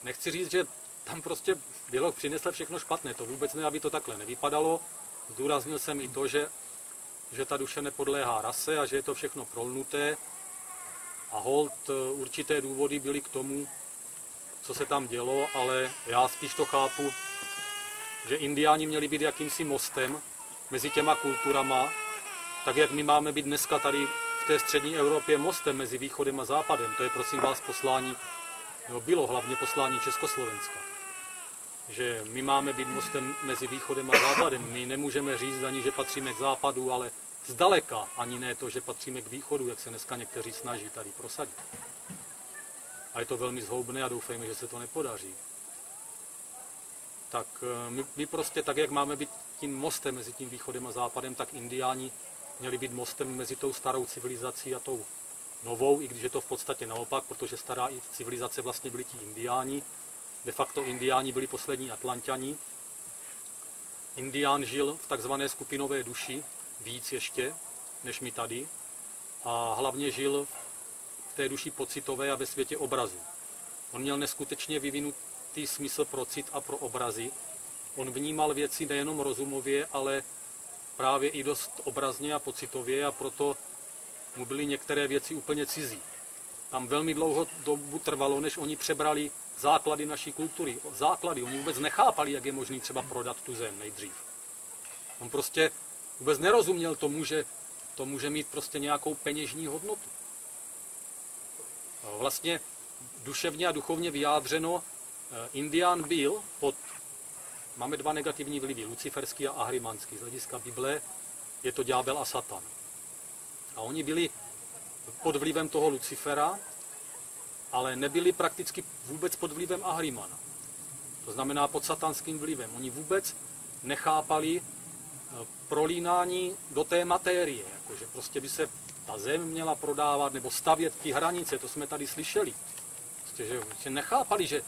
nechci říct, že tam prostě běloch přinesl všechno špatné, to vůbec ne, aby to takhle nevypadalo. Zdůraznil jsem i to, že, že ta duše nepodléhá rase a že je to všechno prolnuté. A hold eh, určité důvody byly k tomu, co se tam dělo, ale já spíš to chápu, že indiáni měli být jakýmsi mostem mezi těma kulturama, tak jak my máme být dneska tady v té střední Evropě mostem mezi východem a západem. To je prosím vás poslání, nebo bylo hlavně poslání Československa. Že my máme být mostem mezi východem a západem. My nemůžeme říct ani, že patříme k západu, ale zdaleka ani ne to, že patříme k východu, jak se dneska někteří snaží tady prosadit. A je to velmi zhoubné a doufejme, že se to nepodaří. Tak eh, my, my prostě tak, jak máme být tím mostem mezi tím východem a západem, tak indiáni měli být mostem mezi tou starou civilizací a tou novou, i když je to v podstatě naopak, protože stará civilizace vlastně byli ti indiáni. De facto indiáni byli poslední atlantiani. Indián žil v takzvané skupinové duši, víc ještě, než my tady. A hlavně žil v té duši pocitové a ve světě obrazu. On měl neskutečně vyvinutý smysl pro cit a pro obrazy. On vnímal věci nejenom rozumově, ale právě i dost obrazně a pocitově a proto mu byly některé věci úplně cizí. Tam velmi dlouho dobu trvalo, než oni přebrali základy naší kultury. Základy, oni vůbec nechápali, jak je možné třeba prodat tu zem nejdřív. On prostě vůbec nerozuměl tomu, že to může mít prostě nějakou peněžní hodnotu. Vlastně duševně a duchovně vyjádřeno, eh, Indián byl pod máme dva negativní vlivy, luciferský a ahrimanský. Z hlediska Bible je to ďábel a satan. A oni byli pod vlivem toho Lucifera, ale nebyli prakticky vůbec pod vlivem Ahrimana. To znamená pod satanským vlivem. Oni vůbec nechápali eh, prolínání do té matérie, jakože prostě by se ta zem měla prodávat nebo stavět ty hranice, to jsme tady slyšeli. Prostě, že, že nechápali, že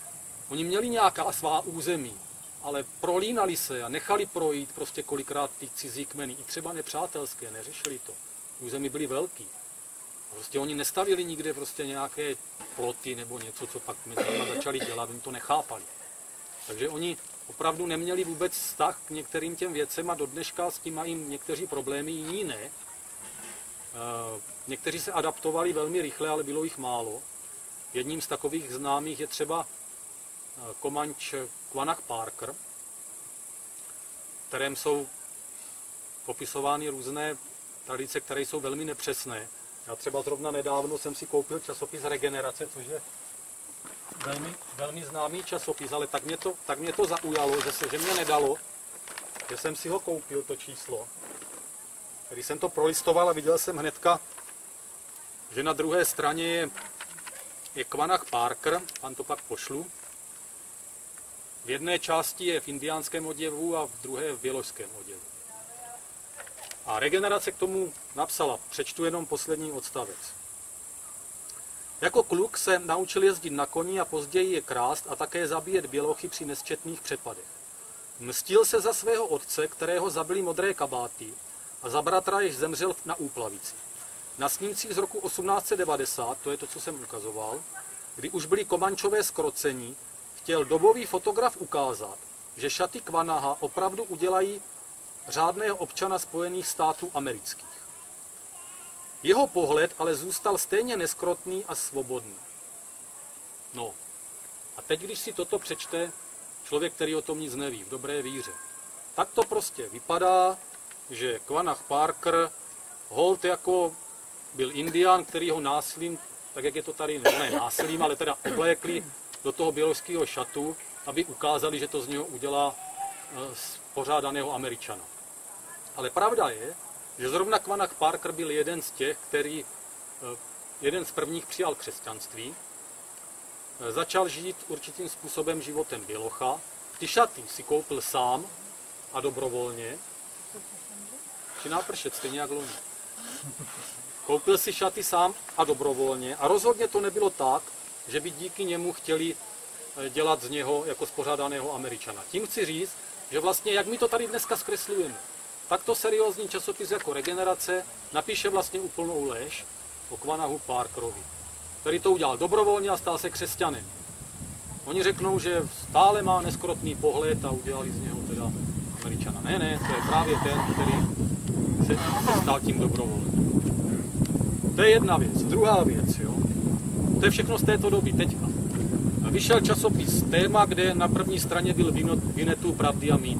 oni měli nějaká svá území, ale prolínali se a nechali projít prostě kolikrát ty cizí kmeny, i třeba nepřátelské, neřešili to. Území byly velký. Prostě oni nestavili nikde prostě nějaké ploty nebo něco, co pak mezi nimi začali dělat, oni to nechápali. Takže oni opravdu neměli vůbec vztah k některým těm věcem a do dneška s tím mají někteří problémy, jiní ne. E, někteří se adaptovali velmi rychle, ale bylo jich málo. Jedním z takových známých je třeba Komanč Kwanach Parker, kterém jsou popisovány různé tradice, které jsou velmi nepřesné. Já třeba zrovna nedávno jsem si koupil časopis Regenerace, což je velmi, velmi známý časopis, ale tak mě to, tak mě to zaujalo, že, se, že mě nedalo, že jsem si ho koupil, to číslo. Když jsem to prolistoval a viděl jsem hnedka, že na druhé straně je, je Kvanach Parker, vám to pak pošlu. V jedné části je v indiánském oděvu a v druhé v běložském oděvu. A regenerace k tomu napsala, přečtu jenom poslední odstavec. Jako kluk se naučil jezdit na koni a později je krást a také zabíjet bělochy při nesčetných přepadech. Mstil se za svého otce, kterého zabili modré kabáty, a za bratra, jež zemřel na úplavici. Na snímcích z roku 1890, to je to, co jsem ukazoval, kdy už byli komančové skrocení, chtěl dobový fotograf ukázat, že šaty Kvanaha opravdu udělají řádného občana Spojených států amerických. Jeho pohled ale zůstal stejně neskrotný a svobodný. No, a teď, když si toto přečte člověk, který o tom nic neví, v dobré víře, tak to prostě vypadá, že Kvanach Parker hold jako byl indián, který ho násilím, tak jak je to tady, ne násilím, ale teda oblékli do toho běložského šatu, aby ukázali, že to z něho udělá eh, pořádaného američana. Ale pravda je, že zrovna Kvanach Parker byl jeden z těch, který eh, jeden z prvních přijal křesťanství, eh, začal žít určitým způsobem životem bělocha, ty šaty si koupil sám a dobrovolně, či nápršet, stejně jak loni. Koupil si šaty sám a dobrovolně a rozhodně to nebylo tak, že by díky němu chtěli eh, dělat z něho jako spořádaného američana. Tím chci říct, že vlastně, jak my to tady dneska zkreslujeme, takto seriózní časopis jako Regenerace napíše vlastně úplnou lež o Kvanahu Parkerovi, který to udělal dobrovolně a stal se křesťanem. Oni řeknou, že stále má neskrotný pohled a udělali z něho teda Američana. Ne, ne, to je právě ten, který se stal tím dobrovolně. To je jedna věc. Druhá věc, jo. To je všechno z této doby, teďka. Vyšel časopis Téma, kde na první straně byl Vinetu pravdy a mít.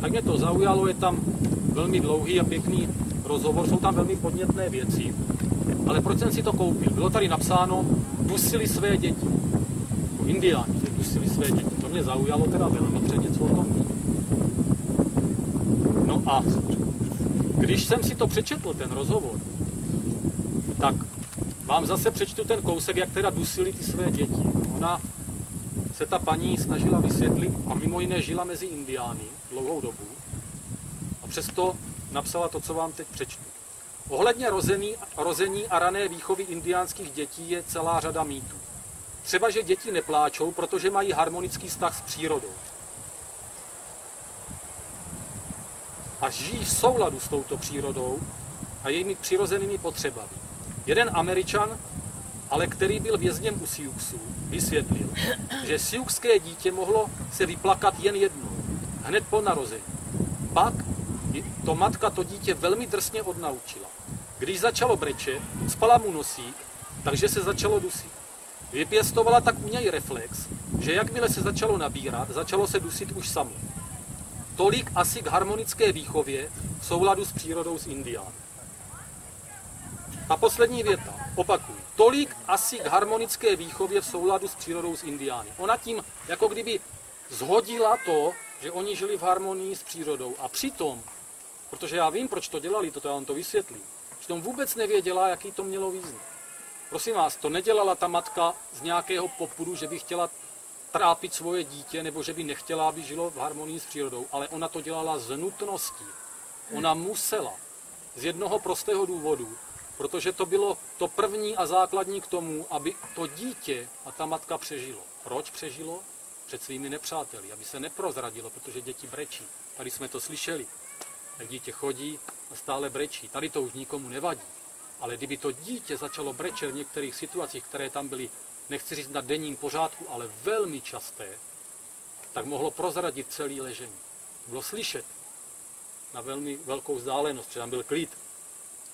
Tak mě to zaujalo, je tam velmi dlouhý a pěkný rozhovor, jsou tam velmi podnětné věci. Ale proč jsem si to koupil? Bylo tady napsáno, dusili své děti. Indiáni, že dusili své děti. To mě zaujalo teda velmi, protože něco o tom No a když jsem si to přečetl, ten rozhovor, tak vám zase přečtu ten kousek, jak teda dusili ty své děti. Ona se ta paní snažila vysvětlit a mimo jiné žila mezi Indiány dlouhou dobu přesto napsala to, co vám teď přečtu. Ohledně rození, rození a rané výchovy indiánských dětí je celá řada mýtů. Třeba, že děti nepláčou, protože mají harmonický vztah s přírodou. A žijí v souladu s touto přírodou a jejími přirozenými potřebami. Jeden Američan, ale který byl vězněm u Siouxů, vysvětlil, že siouxské dítě mohlo se vyplakat jen jednou, hned po narození. Pak to matka to dítě velmi drsně odnaučila. Když začalo brečet, spala mu nosík, takže se začalo dusit. Vypěstovala tak u něj reflex, že jakmile se začalo nabírat, začalo se dusit už samo. Tolik asi k harmonické výchově v souladu s přírodou z Indián. A poslední věta, opakuju. Tolik asi k harmonické výchově v souladu s přírodou z Indiány. Ona tím jako kdyby zhodila to, že oni žili v harmonii s přírodou. A přitom, protože já vím, proč to dělali, toto já vám to vysvětlím, Přitom vůbec nevěděla, jaký to mělo význam. Prosím vás, to nedělala ta matka z nějakého popudu, že by chtěla trápit svoje dítě, nebo že by nechtěla, aby žilo v harmonii s přírodou, ale ona to dělala z nutností. Ona musela. Z jednoho prostého důvodu. Protože to bylo to první a základní k tomu, aby to dítě a ta matka přežilo. Proč přežilo? Před svými nepřáteli, aby se neprozradilo, protože děti brečí. Tady jsme to slyšeli. Jak dítě chodí a stále brečí. Tady to už nikomu nevadí. Ale kdyby to dítě začalo brečet v některých situacích, které tam byly, nechci říct na denním pořádku, ale velmi časté, tak mohlo prozradit celý ležení. Bylo slyšet na velmi velkou vzdálenost, že tam byl klid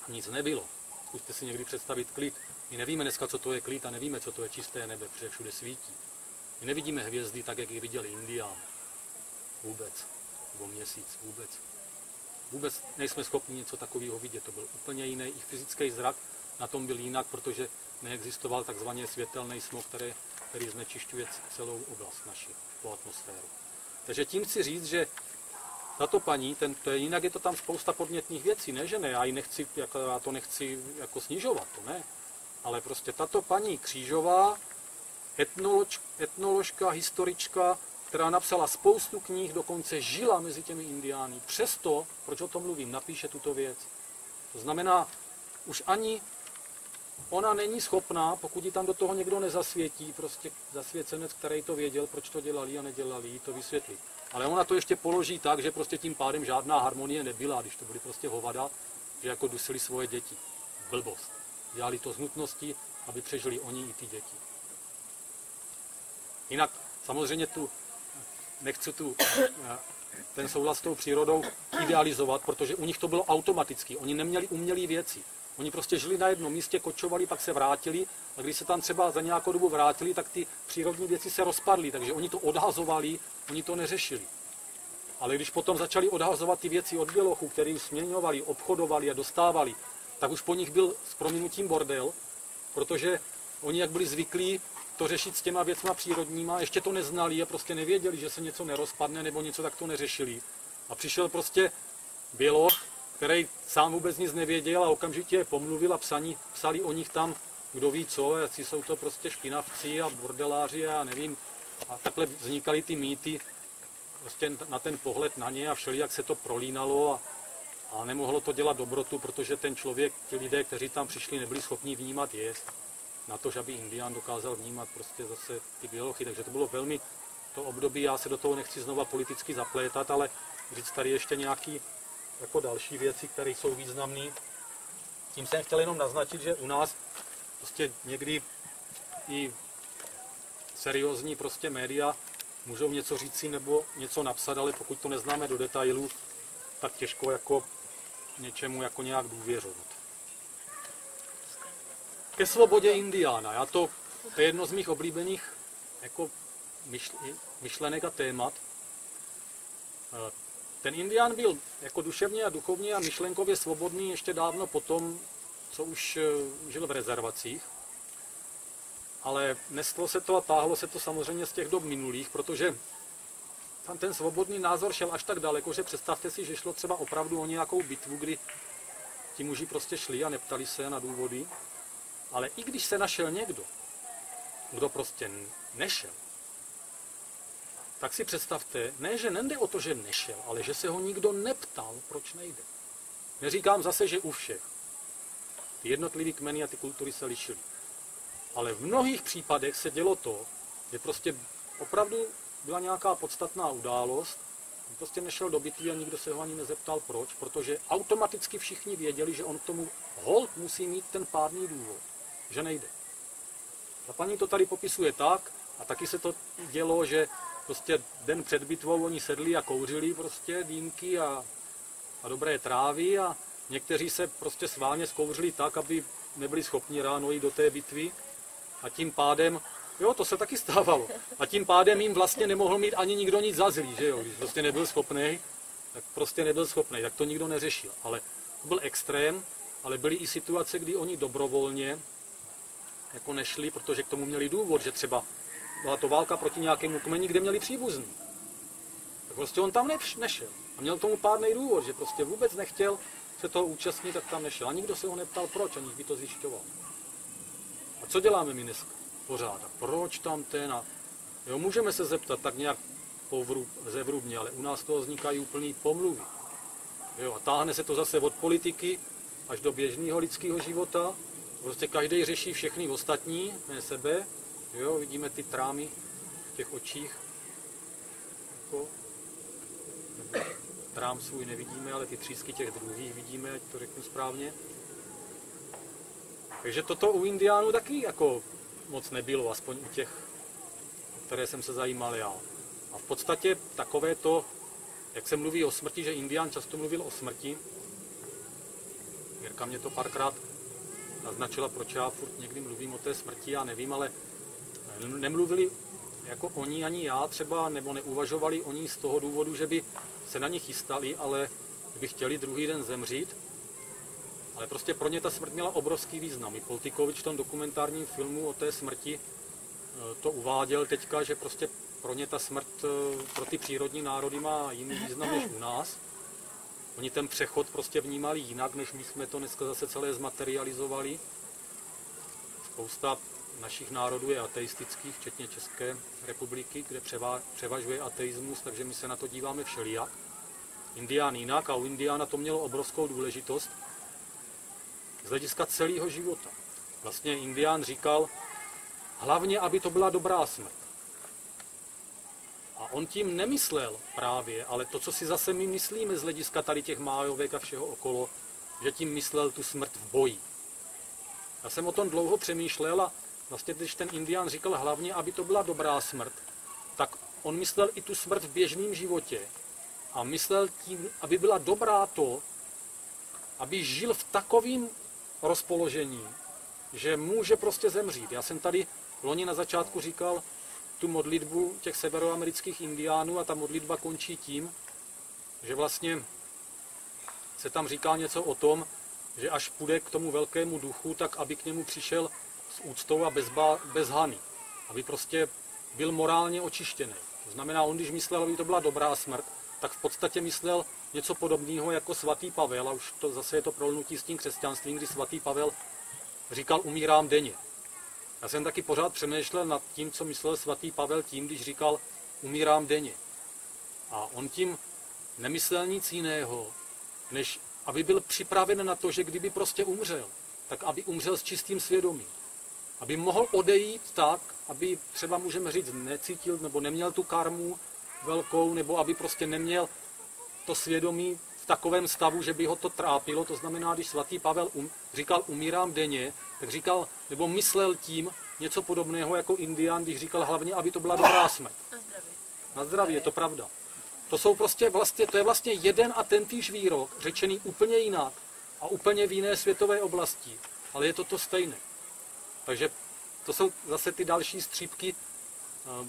a nic nebylo. Zkuste si někdy představit klid. My nevíme dneska, co to je klid a nevíme, co to je čisté nebe, protože všude svítí. My nevidíme hvězdy tak, jak je viděli Indián. Vůbec. Nebo měsíc. Vůbec. Vůbec nejsme schopni něco takového vidět. To byl úplně jiný. I fyzický zrak na tom byl jinak, protože neexistoval takzvaný světelný smog, který, který znečišťuje celou oblast naši, po atmosféru. Takže tím chci říct, že tato paní, ten, to je, jinak je to tam spousta podnětných věcí, ne, že ne, já, nechci, jako, já to nechci jako snižovat, to ne. Ale prostě tato paní Křížová, etnolož, etnoložka, historička, která napsala spoustu knih, dokonce žila mezi těmi indiány. Přesto, proč o tom mluvím, napíše tuto věc. To znamená, už ani ona není schopná, pokud ji tam do toho někdo nezasvětí, prostě zasvěcenec, který to věděl, proč to dělali a nedělali, to vysvětlit. Ale ona to ještě položí tak, že prostě tím pádem žádná harmonie nebyla, když to byly prostě hovada, že jako dusili svoje děti. Blbost. Dělali to z nutnosti, aby přežili oni i ty děti. Jinak samozřejmě tu, nechci tu, eh, ten souhlas s tou přírodou idealizovat, protože u nich to bylo automaticky. Oni neměli umělé věci. Oni prostě žili na jednom místě, kočovali, pak se vrátili a když se tam třeba za nějakou dobu vrátili, tak ty přírodní věci se rozpadly, takže oni to odhazovali, oni to neřešili. Ale když potom začali odhazovat ty věci od bělochů, který směňovali, obchodovali a dostávali, tak už po nich byl s prominutím bordel, protože oni jak byli zvyklí to řešit s těma věcma přírodníma, ještě to neznali a prostě nevěděli, že se něco nerozpadne nebo něco tak to neřešili. A přišel prostě běloch, který sám vůbec nic nevěděl a okamžitě pomluvil a psaní, psali o nich tam, kdo ví co, jaký jsou to prostě špinavci a bordeláři a nevím. A takhle vznikaly ty mýty prostě na ten pohled na ně a všeli, jak se to prolínalo a, a nemohlo to dělat dobrotu, protože ten člověk, ti lidé, kteří tam přišli, nebyli schopni vnímat jest. Na to, že aby Indián dokázal vnímat prostě zase ty bělochy. Takže to bylo velmi to období, já se do toho nechci znova politicky zaplétat, ale říct tady ještě nějaký jako další věci, které jsou významné. Tím jsem chtěl jenom naznačit, že u nás prostě někdy i seriózní prostě média můžou něco říci nebo něco napsat, ale pokud to neznáme do detailu, tak těžko jako něčemu jako nějak důvěřovat. Ke svobodě Indiána. Já to, to je jedno z mých oblíbených jako myšlenek a témat. Ten indián byl jako duševně a duchovně a myšlenkově svobodný ještě dávno potom, co už eh, žil v rezervacích. Ale nestlo se to a táhlo se to samozřejmě z těch dob minulých, protože tam ten svobodný názor šel až tak daleko, že představte si, že šlo třeba opravdu o nějakou bitvu, kdy ti muži prostě šli a neptali se na důvody. Ale i když se našel někdo, kdo prostě nešel, tak si představte, ne, že nejde o to, že nešel, ale že se ho nikdo neptal, proč nejde. Neříkám zase, že u všech. Ty jednotlivý kmeny a ty kultury se lišily. Ale v mnohých případech se dělo to, že prostě opravdu byla nějaká podstatná událost, on prostě nešel do bitvy a nikdo se ho ani nezeptal proč, protože automaticky všichni věděli, že on k tomu hold musí mít ten pádný důvod, že nejde. Ta paní to tady popisuje tak, a taky se to dělo, že prostě den před bitvou oni sedli a kouřili prostě dýmky a, a dobré trávy a někteří se prostě sválně zkouřili tak, aby nebyli schopni ráno jít do té bitvy. A tím pádem, jo, to se taky stávalo, a tím pádem jim vlastně nemohl mít ani nikdo nic za zlý, že jo, když prostě nebyl schopný, tak prostě nebyl schopný, tak to nikdo neřešil, ale to byl extrém, ale byly i situace, kdy oni dobrovolně jako nešli, protože k tomu měli důvod, že třeba byla to válka proti nějakému kmeni, kde měli příbuzný. Tak prostě on tam nešel. A měl tomu pádný důvod, že prostě vůbec nechtěl se toho účastní, tak tam nešel. A nikdo se ho neptal, proč, aniž by to zjišťoval. A co děláme my dneska? Pořád. A proč tam ten a... Jo, můžeme se zeptat tak nějak povrub, zevrubně, ale u nás toho vznikají úplný pomluvy. Jo, a táhne se to zase od politiky až do běžného lidského života. Prostě každý řeší všechny ostatní, ne sebe. Jo, vidíme ty trámy v těch očích. Jako, trám svůj nevidíme, ale ty třísky těch druhých vidíme, ať to řeknu správně. Takže toto u Indiánů taky jako moc nebylo, aspoň u těch, které jsem se zajímal já. A v podstatě takové to, jak se mluví o smrti, že Indián často mluvil o smrti, Jirka mě to párkrát naznačila, proč já furt někdy mluvím o té smrti, já nevím, ale nemluvili jako oni ani já třeba, nebo neuvažovali oni z toho důvodu, že by se na ně chystali, ale by chtěli druhý den zemřít. Ale prostě pro ně ta smrt měla obrovský význam. I Poltikovič v tom dokumentárním filmu o té smrti eh, to uváděl teďka, že prostě pro ně ta smrt eh, pro ty přírodní národy má jiný význam než u nás. Oni ten přechod prostě vnímali jinak, než my jsme to dneska zase celé zmaterializovali. Spousta našich národů je ateistických, včetně České republiky, kde převažuje ateismus, takže my se na to díváme všelijak. Indián jinak a u Indiána to mělo obrovskou důležitost z hlediska celého života. Vlastně Indián říkal, hlavně, aby to byla dobrá smrt. On tím nemyslel právě, ale to, co si zase my myslíme z hlediska tady těch májovek a všeho okolo, že tím myslel tu smrt v boji. Já jsem o tom dlouho přemýšlel a vlastně když ten Indián říkal hlavně, aby to byla dobrá smrt, tak on myslel i tu smrt v běžném životě. A myslel tím, aby byla dobrá to, aby žil v takovém rozpoložení, že může prostě zemřít. Já jsem tady loni na začátku říkal tu modlitbu těch severoamerických indiánů a ta modlitba končí tím, že vlastně se tam říká něco o tom, že až půjde k tomu velkému duchu, tak aby k němu přišel s úctou a bez, ba, bez hany. Aby prostě byl morálně očištěný. To znamená, on když myslel, aby to byla dobrá smrt, tak v podstatě myslel něco podobného jako svatý Pavel, a už to zase je to prolnutí s tím křesťanstvím, kdy svatý Pavel říkal, umírám denně. Já jsem taky pořád přemýšlel nad tím, co myslel svatý Pavel tím, když říkal, umírám denně. A on tím nemyslel nic jiného, než aby byl připraven na to, že kdyby prostě umřel, tak aby umřel s čistým svědomím aby mohl odejít tak, aby třeba můžeme říct necítil nebo neměl tu karmu velkou, nebo aby prostě neměl to svědomí v takovém stavu, že by ho to trápilo. To znamená, když svatý Pavel um, říkal umírám denně, tak říkal, nebo myslel tím něco podobného jako Indián, když říkal hlavně, aby to byla dobrá smrt. Na zdraví. Na zdraví, je to pravda. To jsou prostě vlastně, to je vlastně jeden a ten týž výrok, řečený úplně jinak a úplně v jiné světové oblasti, ale je to to stejné. Takže to jsou zase ty další střípky eh,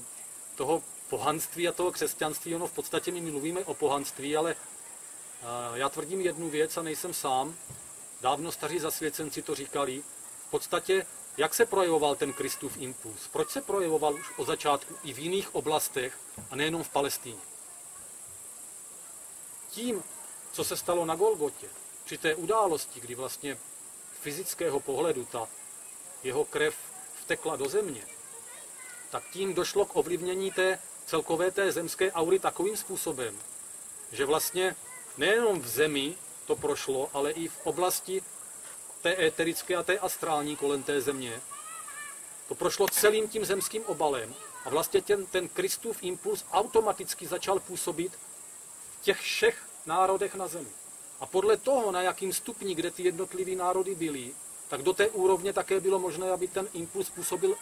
toho pohanství a toho křesťanství. Ono v podstatě my mluvíme o pohanství, ale eh, já tvrdím jednu věc a nejsem sám. Dávno staří zasvěcenci to říkali. Podstatě, jak se projevoval ten Kristův impuls? Proč se projevoval už od začátku i v jiných oblastech a nejenom v Palestíně? Tím, co se stalo na Golgotě, při té události, kdy vlastně fyzického pohledu ta jeho krev vtekla do země, tak tím došlo k ovlivnění té celkové té zemské aury takovým způsobem, že vlastně nejenom v zemi to prošlo, ale i v oblasti té éterické a té astrální kolem té země. To prošlo celým tím zemským obalem a vlastně ten, ten Kristův impuls automaticky začal působit v těch všech národech na zemi. A podle toho, na jakým stupni, kde ty jednotlivé národy byly, tak do té úrovně také bylo možné, aby ten impuls působil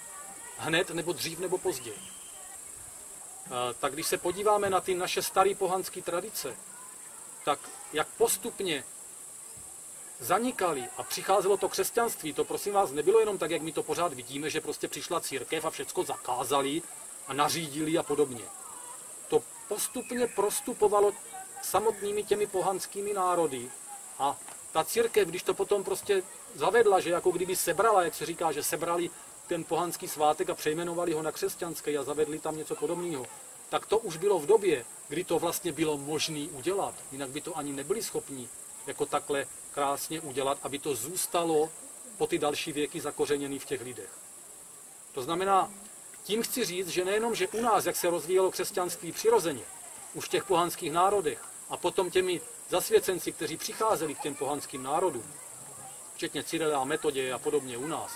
hned, nebo dřív, nebo později. Tak když se podíváme na ty naše staré pohanské tradice, tak jak postupně zanikaly a přicházelo to křesťanství, to prosím vás nebylo jenom tak, jak my to pořád vidíme, že prostě přišla církev a všecko zakázali a nařídili a podobně. To postupně prostupovalo samotnými těmi pohanskými národy a ta církev, když to potom prostě zavedla, že jako kdyby sebrala, jak se říká, že sebrali ten pohanský svátek a přejmenovali ho na křesťanský a zavedli tam něco podobného, tak to už bylo v době, kdy to vlastně bylo možné udělat. Jinak by to ani nebyli schopni jako takhle krásně udělat, aby to zůstalo po ty další věky zakořeněný v těch lidech. To znamená, tím chci říct, že nejenom, že u nás, jak se rozvíjelo křesťanství přirozeně, už v těch pohanských národech, a potom těmi zasvěcenci, kteří přicházeli k těm pohanským národům, včetně Cyrila a Metodě a podobně u nás,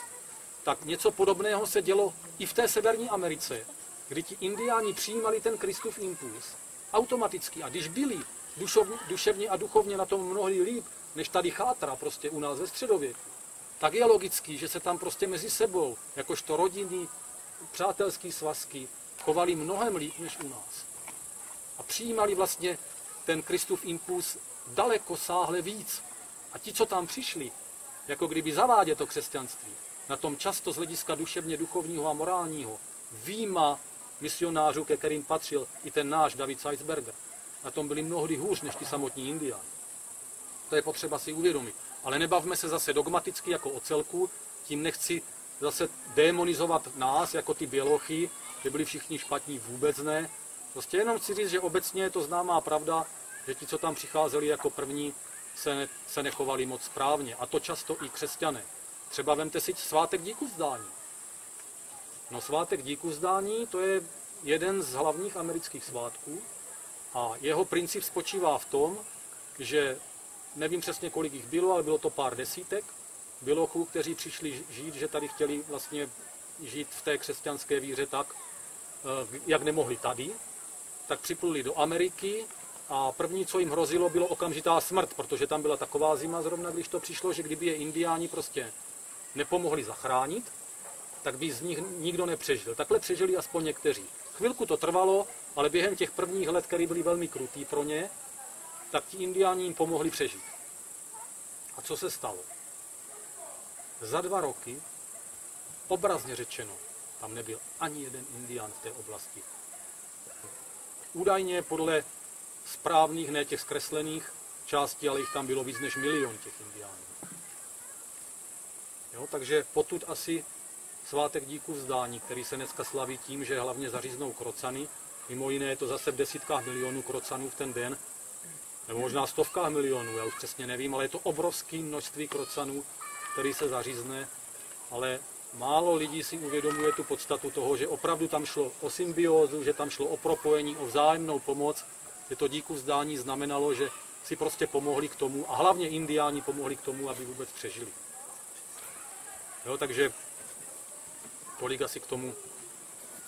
tak něco podobného se dělo i v té Severní Americe, kdy ti indiáni přijímali ten Kristův impuls automaticky. A když byli dušovně, duševně a duchovně na tom mnohdy líp, než tady chátra prostě u nás ve středověku, tak je logický, že se tam prostě mezi sebou, jakožto rodiny, přátelský svazky, chovali mnohem líp než u nás. A přijímali vlastně ten Kristův impuls daleko sáhle víc. A ti, co tam přišli, jako kdyby zavádět to křesťanství, na tom často z hlediska duševně duchovního a morálního, výjima misionářů, ke kterým patřil i ten náš David Seisberger, na tom byli mnohdy hůř než ty samotní indiáni. To je potřeba si uvědomit. Ale nebavme se zase dogmaticky jako o celku, tím nechci zase demonizovat nás jako ty bělochy, že byli všichni špatní, vůbec ne. Prostě jenom chci říct, že obecně je to známá pravda, že ti, co tam přicházeli jako první, se, ne, se nechovali moc správně. A to často i křesťané. Třeba vemte si svátek díku zdání. No svátek díku zdání to je jeden z hlavních amerických svátků a jeho princip spočívá v tom, že nevím přesně, kolik jich bylo, ale bylo to pár desítek bělochů, kteří přišli žít, že tady chtěli vlastně žít v té křesťanské víře tak, eh, jak nemohli tady, tak připluli do Ameriky a první, co jim hrozilo, bylo okamžitá smrt, protože tam byla taková zima zrovna, když to přišlo, že kdyby je indiáni prostě nepomohli zachránit, tak by z nich nikdo nepřežil. Takhle přežili aspoň někteří. Chvilku to trvalo, ale během těch prvních let, které byly velmi krutý pro ně, tak ti indiáni jim pomohli přežít. A co se stalo? Za dva roky, obrazně řečeno, tam nebyl ani jeden indián v té oblasti. Údajně podle správných, ne těch zkreslených částí, ale jich tam bylo víc než milion těch indiánů. Jo, takže potud asi svátek díku vzdání, který se dneska slaví tím, že hlavně zaříznou krocany. Mimo jiné je to zase v desítkách milionů krocanů v ten den, nebo možná stovkách milionů, já už přesně nevím, ale je to obrovské množství krocanů, který se zařízne, ale málo lidí si uvědomuje tu podstatu toho, že opravdu tam šlo o symbiózu, že tam šlo o propojení, o vzájemnou pomoc, že to díku vzdání znamenalo, že si prostě pomohli k tomu, a hlavně indiáni pomohli k tomu, aby vůbec přežili. Jo, takže tolik asi k tomu,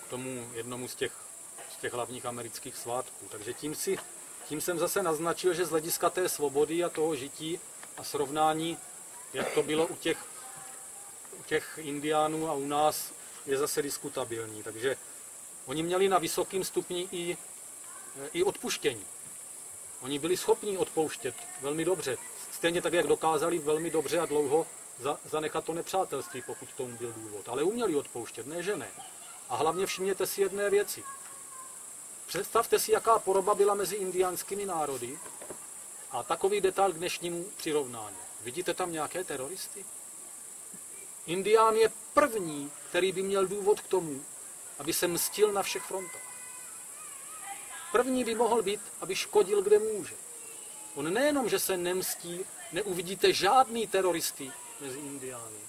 k tomu jednomu z těch, z těch hlavních amerických svátků. Takže tím, si, tím jsem zase naznačil, že z hlediska té svobody a toho žití a srovnání, jak to bylo u těch, u těch indiánů a u nás, je zase diskutabilní. Takže oni měli na vysokém stupni i, i odpuštění. Oni byli schopni odpouštět velmi dobře. Stejně tak, jak dokázali velmi dobře a dlouho za, zanechat to nepřátelství, pokud tomu byl důvod. Ale uměli odpouštět, ne že ne. A hlavně všimněte si jedné věci. Představte si, jaká poroba byla mezi indiánskými národy a takový detail k dnešnímu přirovnání. Vidíte tam nějaké teroristy? Indián je první, který by měl důvod k tomu, aby se mstil na všech frontách. První by mohl být, aby škodil, kde může. On nejenom, že se nemstí, neuvidíte žádný teroristy, mezi Indiány.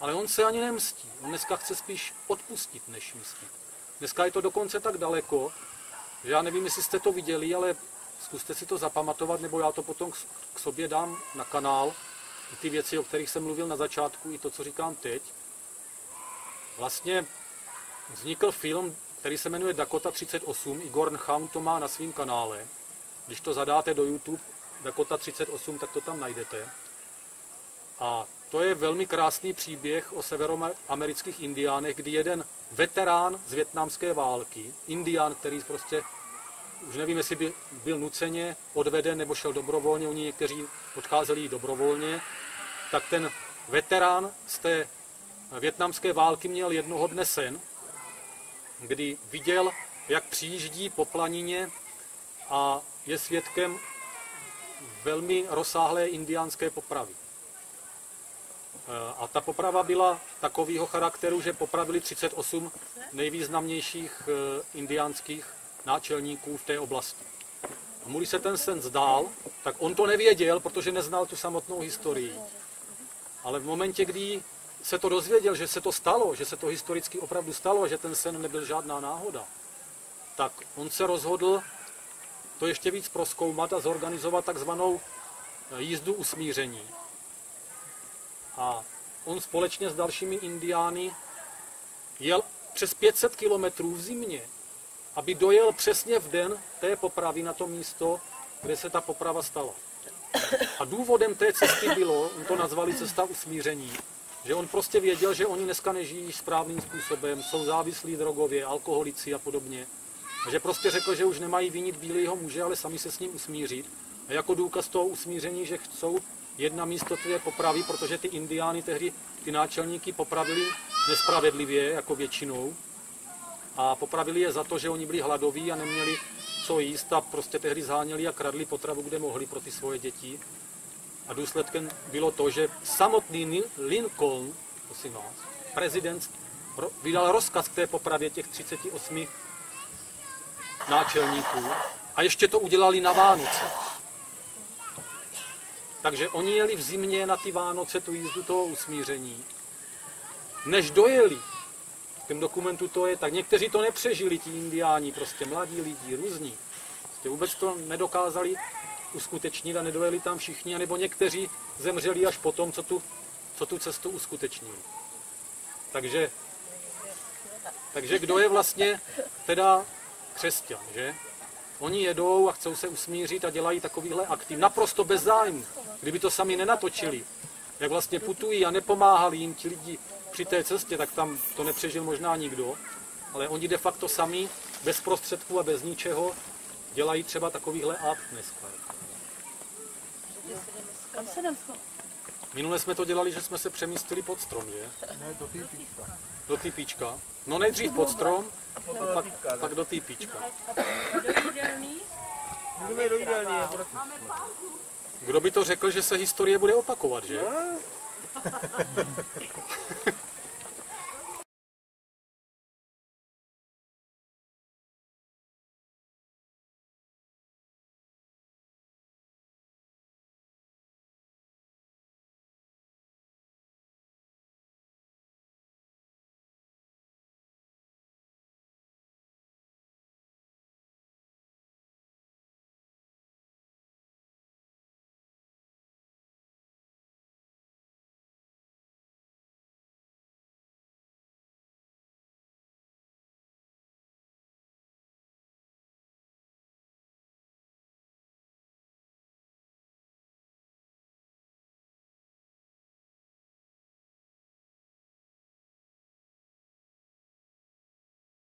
Ale on se ani nemstí. On dneska chce spíš odpustit, než mstit. Dneska je to dokonce tak daleko, že já nevím, jestli jste to viděli, ale zkuste si to zapamatovat, nebo já to potom k sobě dám na kanál. I ty věci, o kterých jsem mluvil na začátku, i to, co říkám teď. Vlastně vznikl film, který se jmenuje Dakota 38, Igor Nchaun to má na svém kanále. Když to zadáte do YouTube, Dakota 38, tak to tam najdete. A to je velmi krásný příběh o severoamerických indiánech, kdy jeden veterán z větnamské války, indián, který prostě, už nevím, jestli by byl nuceně odveden nebo šel dobrovolně, oni někteří odcházeli dobrovolně, tak ten veterán z té větnamské války měl jednoho dne sen, kdy viděl, jak přijíždí po planině a je svědkem velmi rozsáhlé indiánské popravy. Eh, a ta poprava byla takového charakteru, že popravili 38 nejvýznamnějších eh, indiánských náčelníků v té oblasti. A mu se ten sen zdál, tak on to nevěděl, protože neznal tu samotnou historii. Ale v momentě, kdy se to dozvěděl, že se to stalo, že se to historicky opravdu stalo že ten sen nebyl žádná náhoda, tak on se rozhodl to ještě víc proskoumat a zorganizovat takzvanou jízdu usmíření. A on společně s dalšími indiány jel přes 500 kilometrů v zimě, aby dojel přesně v den té popravy na to místo, kde se ta poprava stala. A důvodem té cesty bylo, on to nazvali cesta usmíření, že on prostě věděl, že oni dneska nežijí správným způsobem, jsou závislí drogově, alkoholici a podobně. A že prostě řekl, že už nemají vinit bílého muže, ale sami se s ním usmířit. A jako důkaz toho usmíření, že chcou jedna místo té popravy, protože ty indiány tehdy ty náčelníky popravili nespravedlivě, jako většinou. A popravili je za to, že oni byli hladoví a neměli co jíst a prostě tehdy zháněli a kradli potravu, kde mohli pro ty svoje děti. A důsledkem bylo to, že samotný Lincoln, prosím vás, prezident, vydal rozkaz k té popravě těch 38 náčelníků a ještě to udělali na Vánoce. Takže oni jeli v zimě na ty Vánoce tu jízdu toho usmíření. Než dojeli, v tom dokumentu to je, tak někteří to nepřežili, ti indiáni, prostě mladí lidi, různí. Prostě vůbec to nedokázali uskutečnit a nedojeli tam všichni, anebo někteří zemřeli až potom, co tu, co tu cestu uskutečnili. Takže, takže kdo je vlastně teda křesťan, že? Oni jedou a chcou se usmířit a dělají takovýhle akty naprosto bez zájmu. Kdyby to sami nenatočili, jak vlastně putují a nepomáhali jim ti lidi při té cestě, tak tam to nepřežil možná nikdo. Ale oni de facto sami, bez prostředků a bez ničeho, dělají třeba takovýhle akt dneska. Kam se Minule jsme to dělali, že jsme se přemístili pod strom, že? Ne, do týpíčka. Do týpíčka. No nejdřív pod strom, pak, pak do týpíčka. Můžeme do jídelny. Kdo by to řekl, že se historie bude opakovat, že?